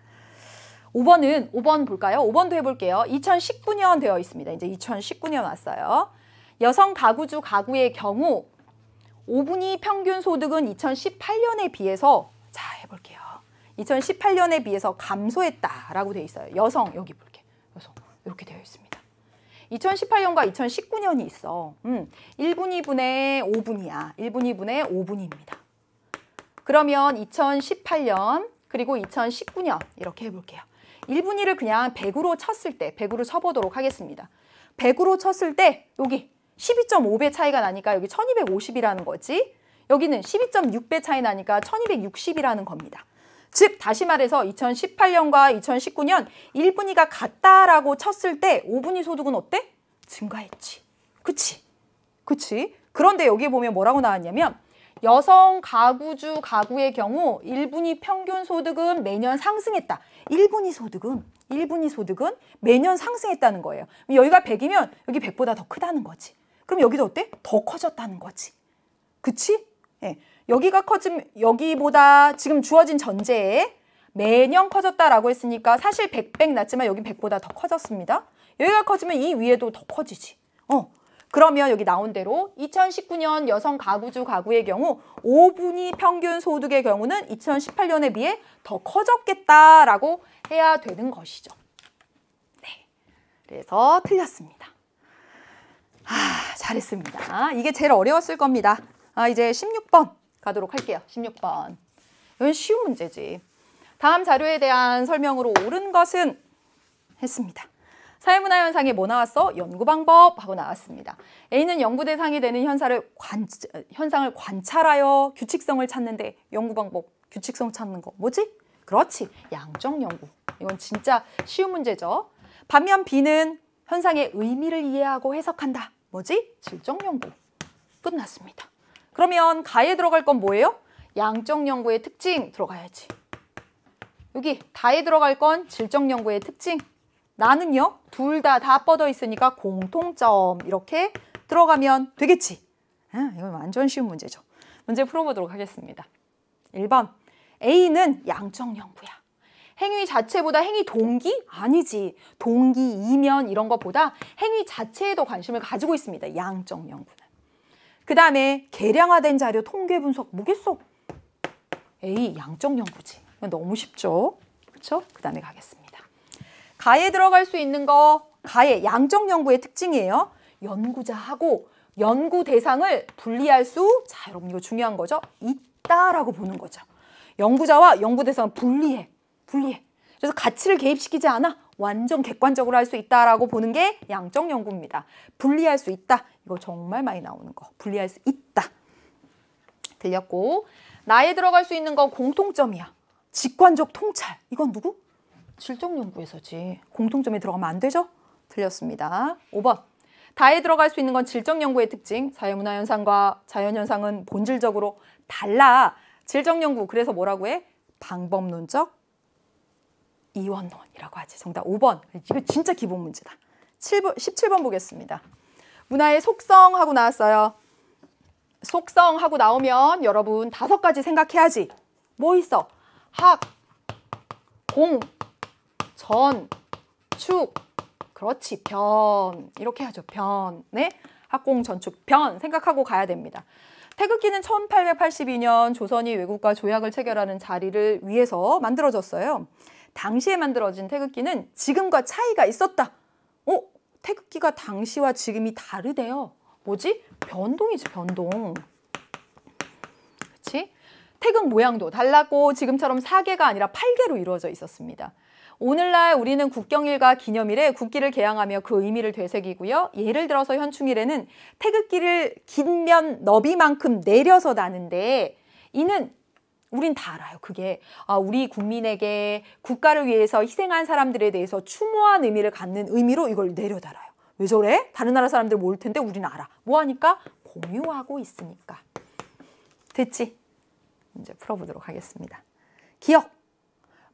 5번은 5번 볼까요? 5번도 해볼게요. 2019년 되어 있습니다. 이제 2019년 왔어요. 여성 가구주 가구의 경우 5분위 평균 소득은 2018년에 비해서 자 해볼게요. 2018년에 비해서 감소했다라고 되어 있어요. 여성 여기 볼게. 여성 이렇게 되어 있습니다. 2018년과 2019년이 있어. 음, 1분 2분의 5분이야. 1분 2분의 5분입니다. 그러면 2018년 그리고 2019년 이렇게 해볼게요. 1분 2를 그냥 100으로 쳤을 때 100으로 쳐보도록 하겠습니다. 100으로 쳤을 때 여기 12.5배 차이가 나니까 여기 1250이라는 거지. 여기는 12.6배 차이 나니까 1260이라는 겁니다. 즉 다시 말해서 2018년과 2019년 1분위가 같다라고 쳤을 때 5분위 소득은 어때? 증가했지. 그치? 그치? 그런데 여기 보면 뭐라고 나왔냐면 여성 가구주 가구의 경우 1분위 평균 소득은 매년 상승했다. 1분위 소득은 1분위 소득은 매년 상승했다는 거예요. 여기가 100이면 여기 100보다 더 크다는 거지. 그럼 여기도 어때? 더 커졌다는 거지. 그치? 예. 여기가 커진 여기보다 지금 주어진 전제에 매년 커졌다라고 했으니까 사실 100, 100 났지만 여기 100보다 더 커졌습니다. 여기가 커지면 이 위에도 더 커지지. 어. 그러면 여기 나온 대로 2019년 여성 가구주 가구의 경우 5분위 평균 소득의 경우는 2018년에 비해 더 커졌겠다라고 해야 되는 것이죠. 네. 그래서 틀렸습니다. 아, 잘했습니다. 이게 제일 어려웠을 겁니다. 아, 이제 16번 가도록 할게요. 16번. 이건 쉬운 문제지. 다음 자료에 대한 설명으로 옳은 것은 했습니다. 사회문화 현상에 뭐 나왔어? 연구 방법 하고 나왔습니다. A는 연구 대상이 되는 현상을, 관, 현상을 관찰하여 규칙성을 찾는데 연구 방법, 규칙성 찾는 거 뭐지? 그렇지, 양적 연구. 이건 진짜 쉬운 문제죠. 반면 B는 현상의 의미를 이해하고 해석한다. 뭐지? 질적 연구. 끝났습니다. 그러면 가에 들어갈 건 뭐예요? 양적 연구의 특징 들어가야지. 여기 다에 들어갈 건 질적 연구의 특징. 나는요 둘 다 다 뻗어 있으니까 공통점 이렇게 들어가면 되겠지. 아, 이건 완전 쉬운 문제죠. 문제 풀어보도록 하겠습니다. 1번 A는 양적 연구야. 행위 자체보다 행위 동기? 아니지. 동기, 이면 이런 것보다 행위 자체에도 관심을 가지고 있습니다. 양적 연구는. 그 다음에 계량화된 자료 통계 분석 뭐겠어? A 양적 연구지. 너무 쉽죠? 그렇죠? 그 다음에 가겠습니다. 가에 들어갈 수 있는 거 가의 양적 연구의 특징이에요. 연구자하고 연구 대상을 분리할 수, 자 여러분 이거 중요한 거죠. 있다라고 보는 거죠. 연구자와 연구 대상을 분리해, 분리해. 그래서 가치를 개입시키지 않아. 완전 객관적으로 할 수 있다라고 보는 게 양적 연구입니다. 분리할 수 있다. 이거 정말 많이 나오는 거. 분리할 수 있다. 들렸고 나에 들어갈 수 있는 건 공통점이야. 직관적 통찰. 이건 누구? 질적연구에서지. 공통점에 들어가면 안 되죠? 틀렸습니다. 5번. 다에 들어갈 수 있는 건 질적연구의 특징. 사회문화현상과 자연현상은 본질적으로 달라. 질적연구. 그래서 뭐라고 해? 방법론적 이원론이라고 하지. 정답 5번. 이거 진짜 기본 문제다. 7번, 17번 보겠습니다. 문화의 속성 하고 나왔어요. 속성 하고 나오면 여러분 다섯 가지 생각해야지. 뭐 있어? 학, 공, 전, 축. 그렇지. 변. 이렇게 하죠. 변. 네? 학공, 전축, 변 생각하고 가야 됩니다. 태극기는 1882년 조선이 외국과 조약을 체결하는 자리를 위해서 만들어졌어요. 당시에 만들어진 태극기는 지금과 차이가 있었다. 어? 태극기가 당시와 지금이 다르대요. 뭐지? 변동이지, 변동. 그렇지? 태극 모양도 달랐고 지금처럼 4개가 아니라 8개로 이루어져 있었습니다. 오늘날 우리는 국경일과 기념일에 국기를 개양하며 그 의미를 되새기고요. 예를 들어서 현충일에는 태극기를 긴 면 너비만큼 내려서 나는데 이는 우린 다 알아요. 그게 아, 우리 국민에게 국가를 위해서 희생한 사람들에 대해서 추모한 의미를 갖는 의미로 이걸 내려달아요. 왜 저래? 다른 나라 사람들 모를 텐데 우리는 알아. 뭐 하니까? 공유하고 있으니까. 됐지? 이제 풀어보도록 하겠습니다. 기억.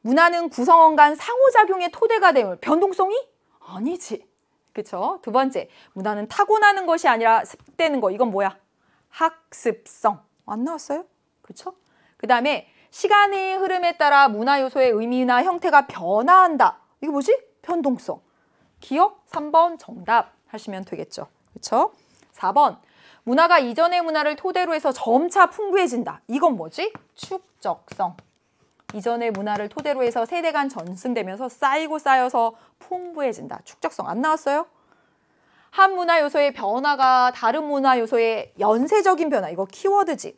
문화는 구성원 간 상호작용의 토대가 됨을 변동성이? 아니지. 그쵸? 두 번째, 문화는 타고나는 것이 아니라 습되는 거. 이건 뭐야? 학습성. 안 나왔어요? 그쵸? 그 다음에 시간의 흐름에 따라 문화 요소의 의미나 형태가 변화한다. 이거 뭐지? 변동성. 기억 3번 정답 하시면 되겠죠. 그렇죠? 4번 문화가 이전의 문화를 토대로 해서 점차 풍부해진다. 이건 뭐지? 축적성. 이전의 문화를 토대로 해서 세대 간 전승되면서 쌓이고 쌓여서 풍부해진다. 축적성 안 나왔어요? 한 문화 요소의 변화가 다른 문화 요소의 연쇄적인 변화. 이거 키워드지.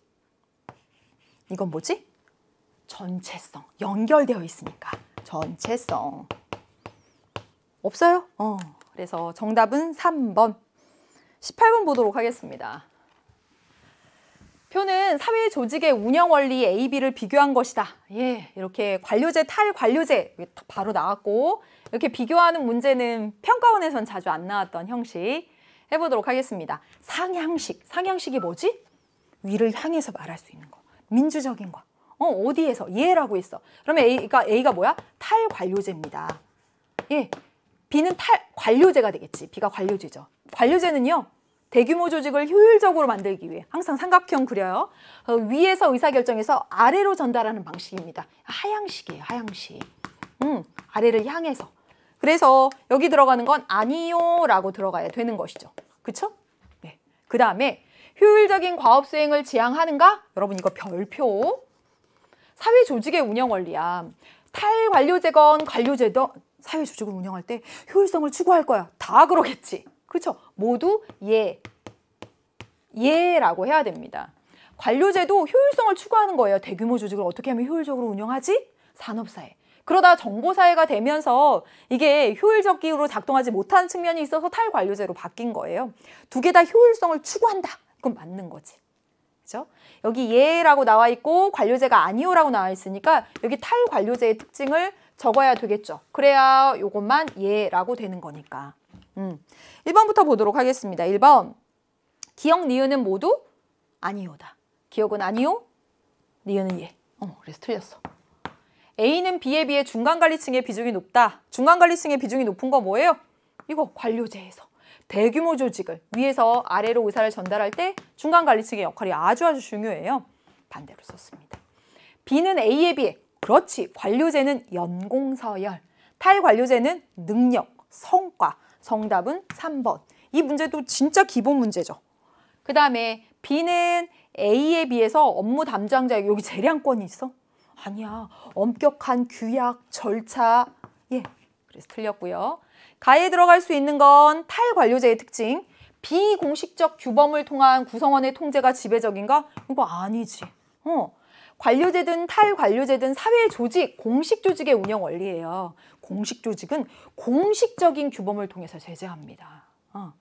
이건 뭐지? 전체성. 연결되어 있으니까. 전체성. 없어요? 어. 그래서 정답은 3번. 18번 보도록 하겠습니다. 표는 사회 조직의 운영 원리 A, B를 비교한 것이다. 예, 이렇게 관료제, 탈관료제 바로 나왔고 이렇게 비교하는 문제는 평가원에선 자주 안 나왔던 형식 해보도록 하겠습니다. 상향식, 상향식이 뭐지? 위를 향해서 말할 수 있는 거. 민주적인 거. 어, 어디에서? 예라고 있어. 그러면 A가, A가 뭐야? 탈관료제입니다. 예, B는 탈, 관료제가 되겠지. B가 관료제죠. 관료제는요. 대규모 조직을 효율적으로 만들기 위해 항상 삼각형 그려요. 어, 위에서 의사결정해서 아래로 전달하는 방식입니다. 하향식이에요. 하향식. 음, 아래를 향해서. 그래서 여기 들어가는 건 아니요 라고 들어가야 되는 것이죠. 그쵸? 네. 그 다음에 효율적인 과업 수행을 지향하는가? 여러분 이거 별표. 사회 조직의 운영 원리야. 탈관료제건 관료제든 사회 조직을 운영할 때 효율성을 추구할 거야. 다 그러겠지. 그렇죠? 모두 예, 예라고 해야 됩니다. 관료제도 효율성을 추구하는 거예요. 대규모 조직을 어떻게 하면 효율적으로 운영하지? 산업사회. 그러다 정보사회가 되면서 이게 효율적으로 작동하지 못하는 측면이 있어서 탈관료제로 바뀐 거예요. 두 개 다 효율성을 추구한다. 이건 맞는 거지. 그죠? 여기 예라고 나와 있고 관료제가 아니오라고 나와 있으니까 여기 탈관료제의 특징을 적어야 되겠죠. 그래야 이것만 예라고 되는 거니까. 음. 1번부터 보도록 하겠습니다. 1번. 기억, 니은은 모두 아니오다. 기억은 아니오, 니은은 예. 어, 그래서 틀렸어. A는 B에 비해 중간관리층의 비중이 높다. 중간관리층의 비중이 높은 거 뭐예요? 이거 관료제에서. 대규모 조직을 위에서 아래로 의사를 전달할 때 중간관리층의 역할이 아주 아주 중요해요. 반대로 썼습니다. B는 A에 비해 그렇지. 관료제는 연공서열. 탈관료제는 능력, 성과. 정답은 3번. 이 문제도 진짜 기본 문제죠. 그 다음에 B는 A에 비해서 업무 담당자 여기 재량권이 있어? 아니야. 엄격한 규약, 절차. 예, 그래서 틀렸고요. 가에 들어갈 수 있는 건 탈관료제의 특징. 비공식적 규범을 통한 구성원의 통제가 지배적인가? 이거 아니지. 어. 관료제든 탈관료제든 사회 조직, 공식 조직의 운영 원리예요. 공식 조직은 공식적인 규범을 통해서 제재합니다. 어.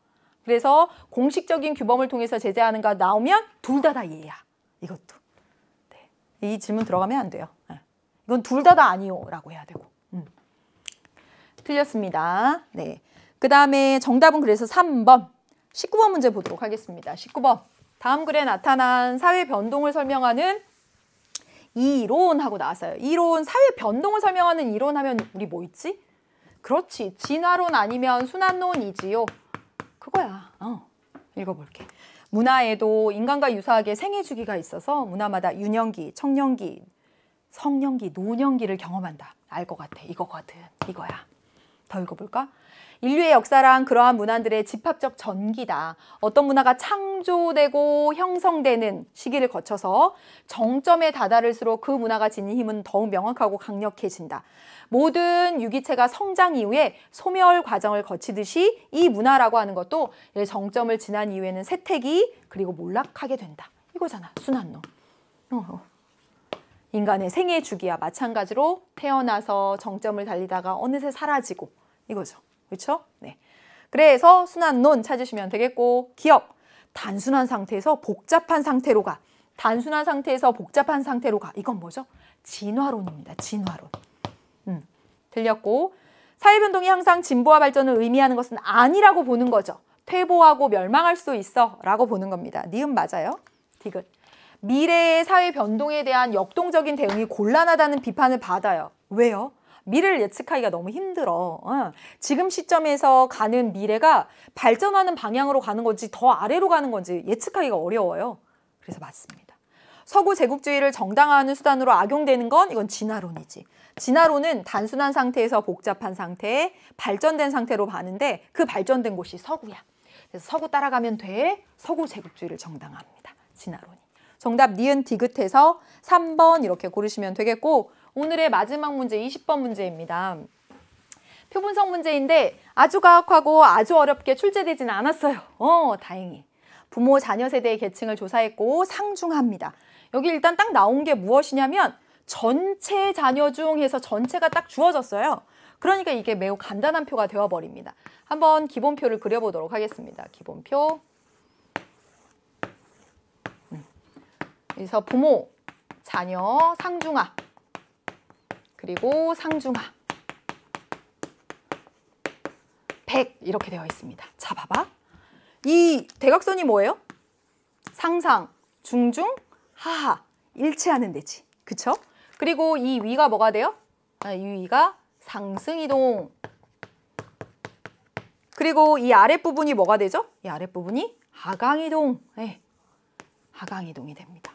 그래서 공식적인 규범을 통해서 제재하는가 나오면 둘 다 다 예야. 이것도. 이 질문 들어가면 안 돼요. 예. 이건 둘 다 다 아니요라고 해야 되고. 음. 틀렸습니다. 네. 그 다음에 정답은 그래서 3번. 19번 문제 보도록 하겠습니다. 19번. 다음 글에 나타난 사회 변동을 설명하는 이론하고 나왔어요. 이론, 사회 변동을 설명하는 이론 하면 우리 뭐 있지? 그렇지. 진화론 아니면 순환론이지요. 그거야. 어. 읽어볼게. 문화에도 인간과 유사하게 생애 주기가 있어서 문화마다 유년기, 청년기, 성년기, 노년기를 경험한다. 알 것 같아. 이거거든. 이거야. 더 읽어볼까? 인류의 역사란 그러한 문화들의 집합적 전기다. 어떤 문화가 창조되고 형성되는 시기를 거쳐서 정점에 다다를수록 그 문화가 지닌 힘은 더욱 명확하고 강력해진다. 모든 유기체가 성장 이후에 소멸 과정을 거치듯이 이 문화라고 하는 것도 정점을 지난 이후에는 세택이 그리고 몰락하게 된다. 이거잖아. 순환론. 어. 인간의 생애 주기와 마찬가지로 태어나서 정점을 달리다가 어느새 사라지고 이거죠. 그렇죠? 네. 그래서 순환론 찾으시면 되겠고 기억 단순한 상태에서 복잡한 상태로 가. 단순한 상태에서 복잡한 상태로 가. 이건 뭐죠? 진화론입니다. 진화론. 음, 들렸고 사회변동이 항상 진보와 발전을 의미하는 것은 아니라고 보는 거죠. 퇴보하고 멸망할 수 있어 라고 보는 겁니다. 니은 맞아요. 디귿. 미래의 사회 변동에 대한 역동적인 대응이 곤란하다는 비판을 받아요. 왜요? 미래를 예측하기가 너무 힘들어. 어. 지금 시점에서 가는 미래가 발전하는 방향으로 가는 건지 더 아래로 가는 건지 예측하기가 어려워요. 그래서 맞습니다. 서구 제국주의를 정당화하는 수단으로 악용되는 건 이건 진화론이지. 진화론은 단순한 상태에서 복잡한 상태에 발전된 상태로 가는데 그 발전된 곳이 서구야. 그래서 서구 따라가면 돼. 서구 제국주의를 정당화합니다. 진화론이. 정답 니은 디귿해서 3번 이렇게 고르시면 되겠고 오늘의 마지막 문제 20번 문제입니다. 표분석 문제인데 아주 가혹하고 아주 어렵게 출제되지는 않았어요. 어, 다행히. 부모 자녀 세대의 계층을 조사했고 상중합니다. 여기 일단 딱 나온 게 무엇이냐면 전체 자녀 중 해서 전체가 딱 주어졌어요. 그러니까 이게 매우 간단한 표가 되어버립니다. 한번 기본표를 그려보도록 하겠습니다. 기본표. 음. 그래서 부모, 자녀, 상중하. 그리고 상중하 100 이렇게 되어 있습니다. 자 봐봐. 이 대각선이 뭐예요? 상상, 중중, 하하 일치하는 데지. 그쵸? 그리고 이 위가 뭐가 돼요? 아, 이 위가 상승이동. 그리고 이 아랫부분이 뭐가 되죠? 이 아랫부분이 하강이동. 네. 하강이동이 됩니다.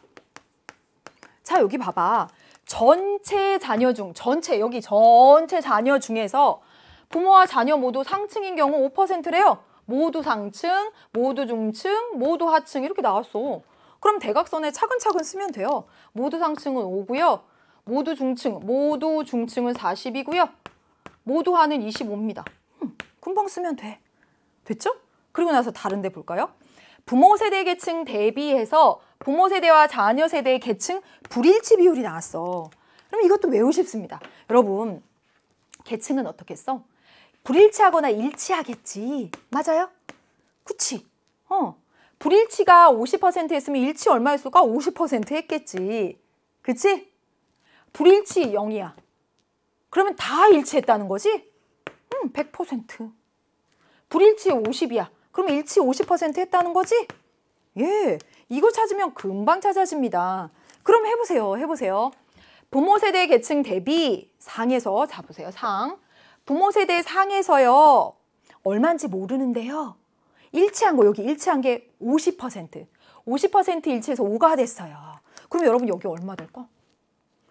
자 여기 봐봐. 전체 자녀 중, 전체, 여기 전체 자녀 중에서 부모와 자녀 모두 상층인 경우 5%래요. 모두 상층, 모두 중층, 모두 하층 이렇게 나왔어. 그럼 대각선에 차근차근 쓰면 돼요. 모두 상층은 5고요. 모두 중층, 모두 중층은 40이고요. 모두 하는 25입니다. 음, 금방 쓰면 돼. 됐죠? 그리고 나서 다른 데 볼까요? 부모 세대 계층 대비해서 부모 세대와 자녀 세대의 계층 불일치 비율이 나왔어. 그럼 이것도 외우 쉽습니다. 여러분, 계층은 어떻게 써? 불일치하거나 일치하겠지. 맞아요? 그치? 어. 불일치가 50% 했으면 일치 얼마였을까? 50% 했겠지. 그치? 불일치 0이야. 그러면 다 일치했다는 거지? 응, 100%. 불일치 50이야. 그럼 일치 50% 했다는 거지? 예, 이거 찾으면 금방 찾아집니다. 그럼 해보세요. 해보세요. 부모 세대 계층 대비 상에서 잡으세요. 상. 부모 세대 상에서요. 얼마인지 모르는데요. 일치한 거 여기 일치한 게 50%. 50% 일치해서 5가 됐어요. 그럼 여러분 여기 얼마 될까?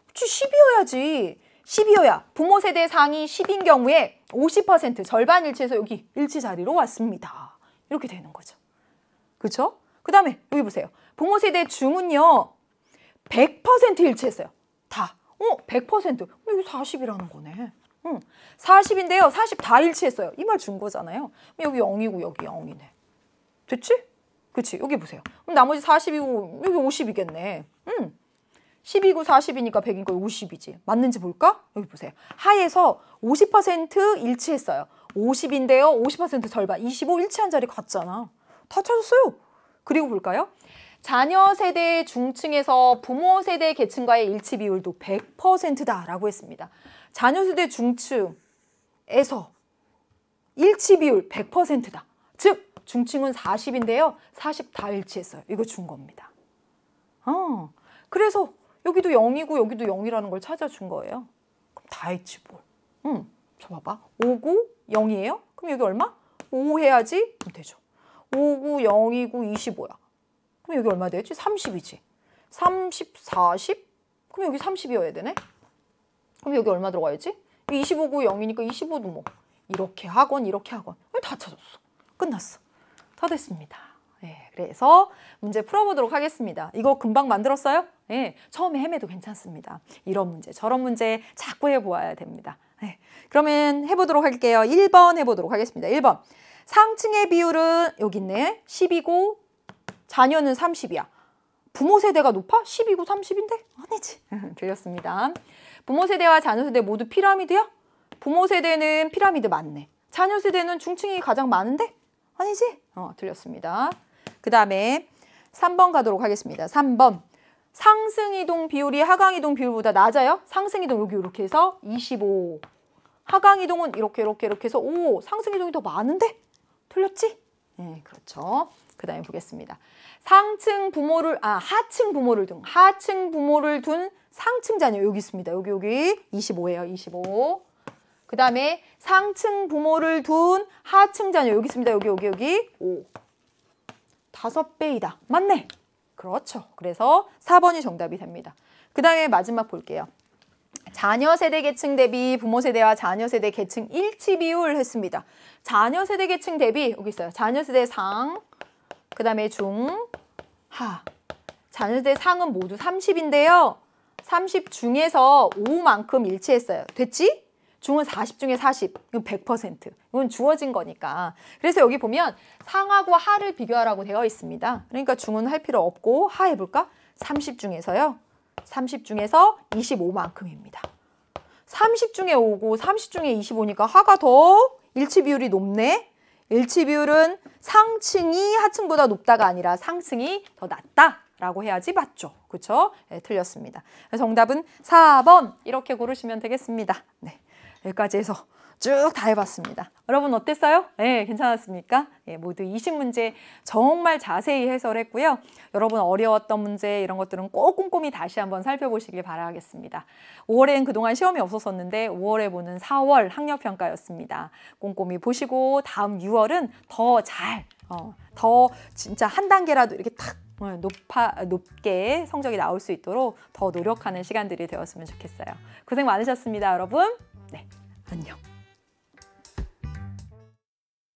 그치 10이어야지. 10이어야 부모 세대 상이 10인 경우에 50% 절반 일치해서 여기 일치 자리로 왔습니다. 이렇게 되는 거죠. 그렇죠? 그 다음에 여기 보세요. 부모 세대 중은요. 100% 일치했어요. 다. 어, 100%. 여기 40이라는 거네. 응. 40인데요. 40 다 일치했어요. 이 말 준 거잖아요. 여기 0이고 여기 0이네. 됐지? 그치? 여기 보세요. 그럼 나머지 40이고 여기 50이겠네. 응. 10이고 40이니까 100이니까 50이지. 맞는지 볼까? 여기 보세요. 하에서 50% 일치했어요. 50인데요. 50% 절반. 25 일치한 자리 같잖아. 다 찾았어요. 그리고 볼까요? 자녀 세대 중층에서 부모 세대 계층과의 일치 비율도 100%다라고 했습니다. 자녀 세대 중층에서 일치 비율 100%다. 즉 중층은 40인데요. 40 다 일치했어요. 이거 준 겁니다. 어, 그래서 여기도 0이고 여기도 0이라는 걸 찾아준 거예요. 그럼 다 있지 뭘. 응, 저 봐봐. 5, 9, 0이에요? 그럼 여기 얼마? 5 해야지? 되죠. 5, 9, 0이고 25야. 그럼 여기 얼마 되지? 30이지. 30, 40? 그럼 여기 30이어야 되네? 그럼 여기 얼마 들어가야지? 25, 9, 0이니까 25도 뭐 이렇게 학원, 이렇게 학원. 다 찾았어. 끝났어. 다 됐습니다. 네, 그래서 문제 풀어보도록 하겠습니다. 이거 금방 만들었어요? 네, 처음에 헤매도 괜찮습니다. 이런 문제, 저런 문제 자꾸 해보아야 됩니다. 네, 그러면 해보도록 할게요. 1번 해보도록 하겠습니다. 1번. 상층의 비율은 여기 있네. 10이고 자녀는 30이야. 부모 세대가 높아? 10이고 30인데? 아니지. 들렸습니다. 부모 세대와 자녀 세대 모두 피라미드야? 부모 세대는 피라미드 맞네. 자녀 세대는 중층이 가장 많은데? 아니지? 어, 틀렸습니다. 그 다음에 3번 가도록 하겠습니다. 3번. 상승이동 비율이 하강이동 비율보다 낮아요? 상승이동 여기 이렇게 해서 25. 하강이동은 이렇게 이렇게 이렇게 해서 5. 상승이동이 더 많은데? 틀렸지? 네, 그렇죠. 그 다음에 보겠습니다. 상층 부모를, 아, 하층 부모를 둔, 하층 부모를 둔 상층 자녀 여기 있습니다. 여기, 여기 25예요. 25. 그 다음에 상층 부모를 둔 하층 자녀 여기 있습니다. 여기, 여기, 여기 5. 다섯 배이다. 맞네. 그렇죠. 그래서 4번이 정답이 됩니다. 그 다음에 마지막 볼게요. 자녀 세대 계층 대비 부모 세대와 자녀 세대 계층 일치 비율 했습니다. 자녀 세대 계층 대비 여기 있어요. 자녀 세대 상, 그 다음에 중, 하. 자녀 세대 상은 모두 30인데요. 30 중에서 5만큼 일치했어요. 됐지? 중은 40 중에 40. 이건 100%. 이건 주어진 거니까. 그래서 여기 보면 상하고 하를 비교하라고 되어 있습니다. 그러니까 중은 할 필요 없고 하 해볼까? 30 중에서요. 30 중에서 25만큼입니다. 30 중에 5고 30 중에 25니까 하가 더 일치 비율이 높네. 일치 비율은 상층이 하층보다 높다가 아니라 상층이 더 낮다. 라고 해야지 맞죠? 그렇죠? 네, 틀렸습니다. 정답은 4번 이렇게 고르시면 되겠습니다. 네. 여기까지 해서 쭉 다 해봤습니다. 여러분 어땠어요? 네, 괜찮았습니까? 네, 모두 20문제 정말 자세히 해설했고요. 여러분 어려웠던 문제 이런 것들은 꼭 꼼꼼히 다시 한번 살펴보시길 바라겠습니다. 5월엔 그동안 시험이 없었었는데 5월에 보는 4월 학력평가였습니다. 꼼꼼히 보시고 다음 6월은 더 잘, 어, 더 진짜 한 단계라도 이렇게 탁 어, 높아, 높게 성적이 나올 수 있도록 더 노력하는 시간들이 되었으면 좋겠어요. 고생 많으셨습니다, 여러분. 네, 안녕.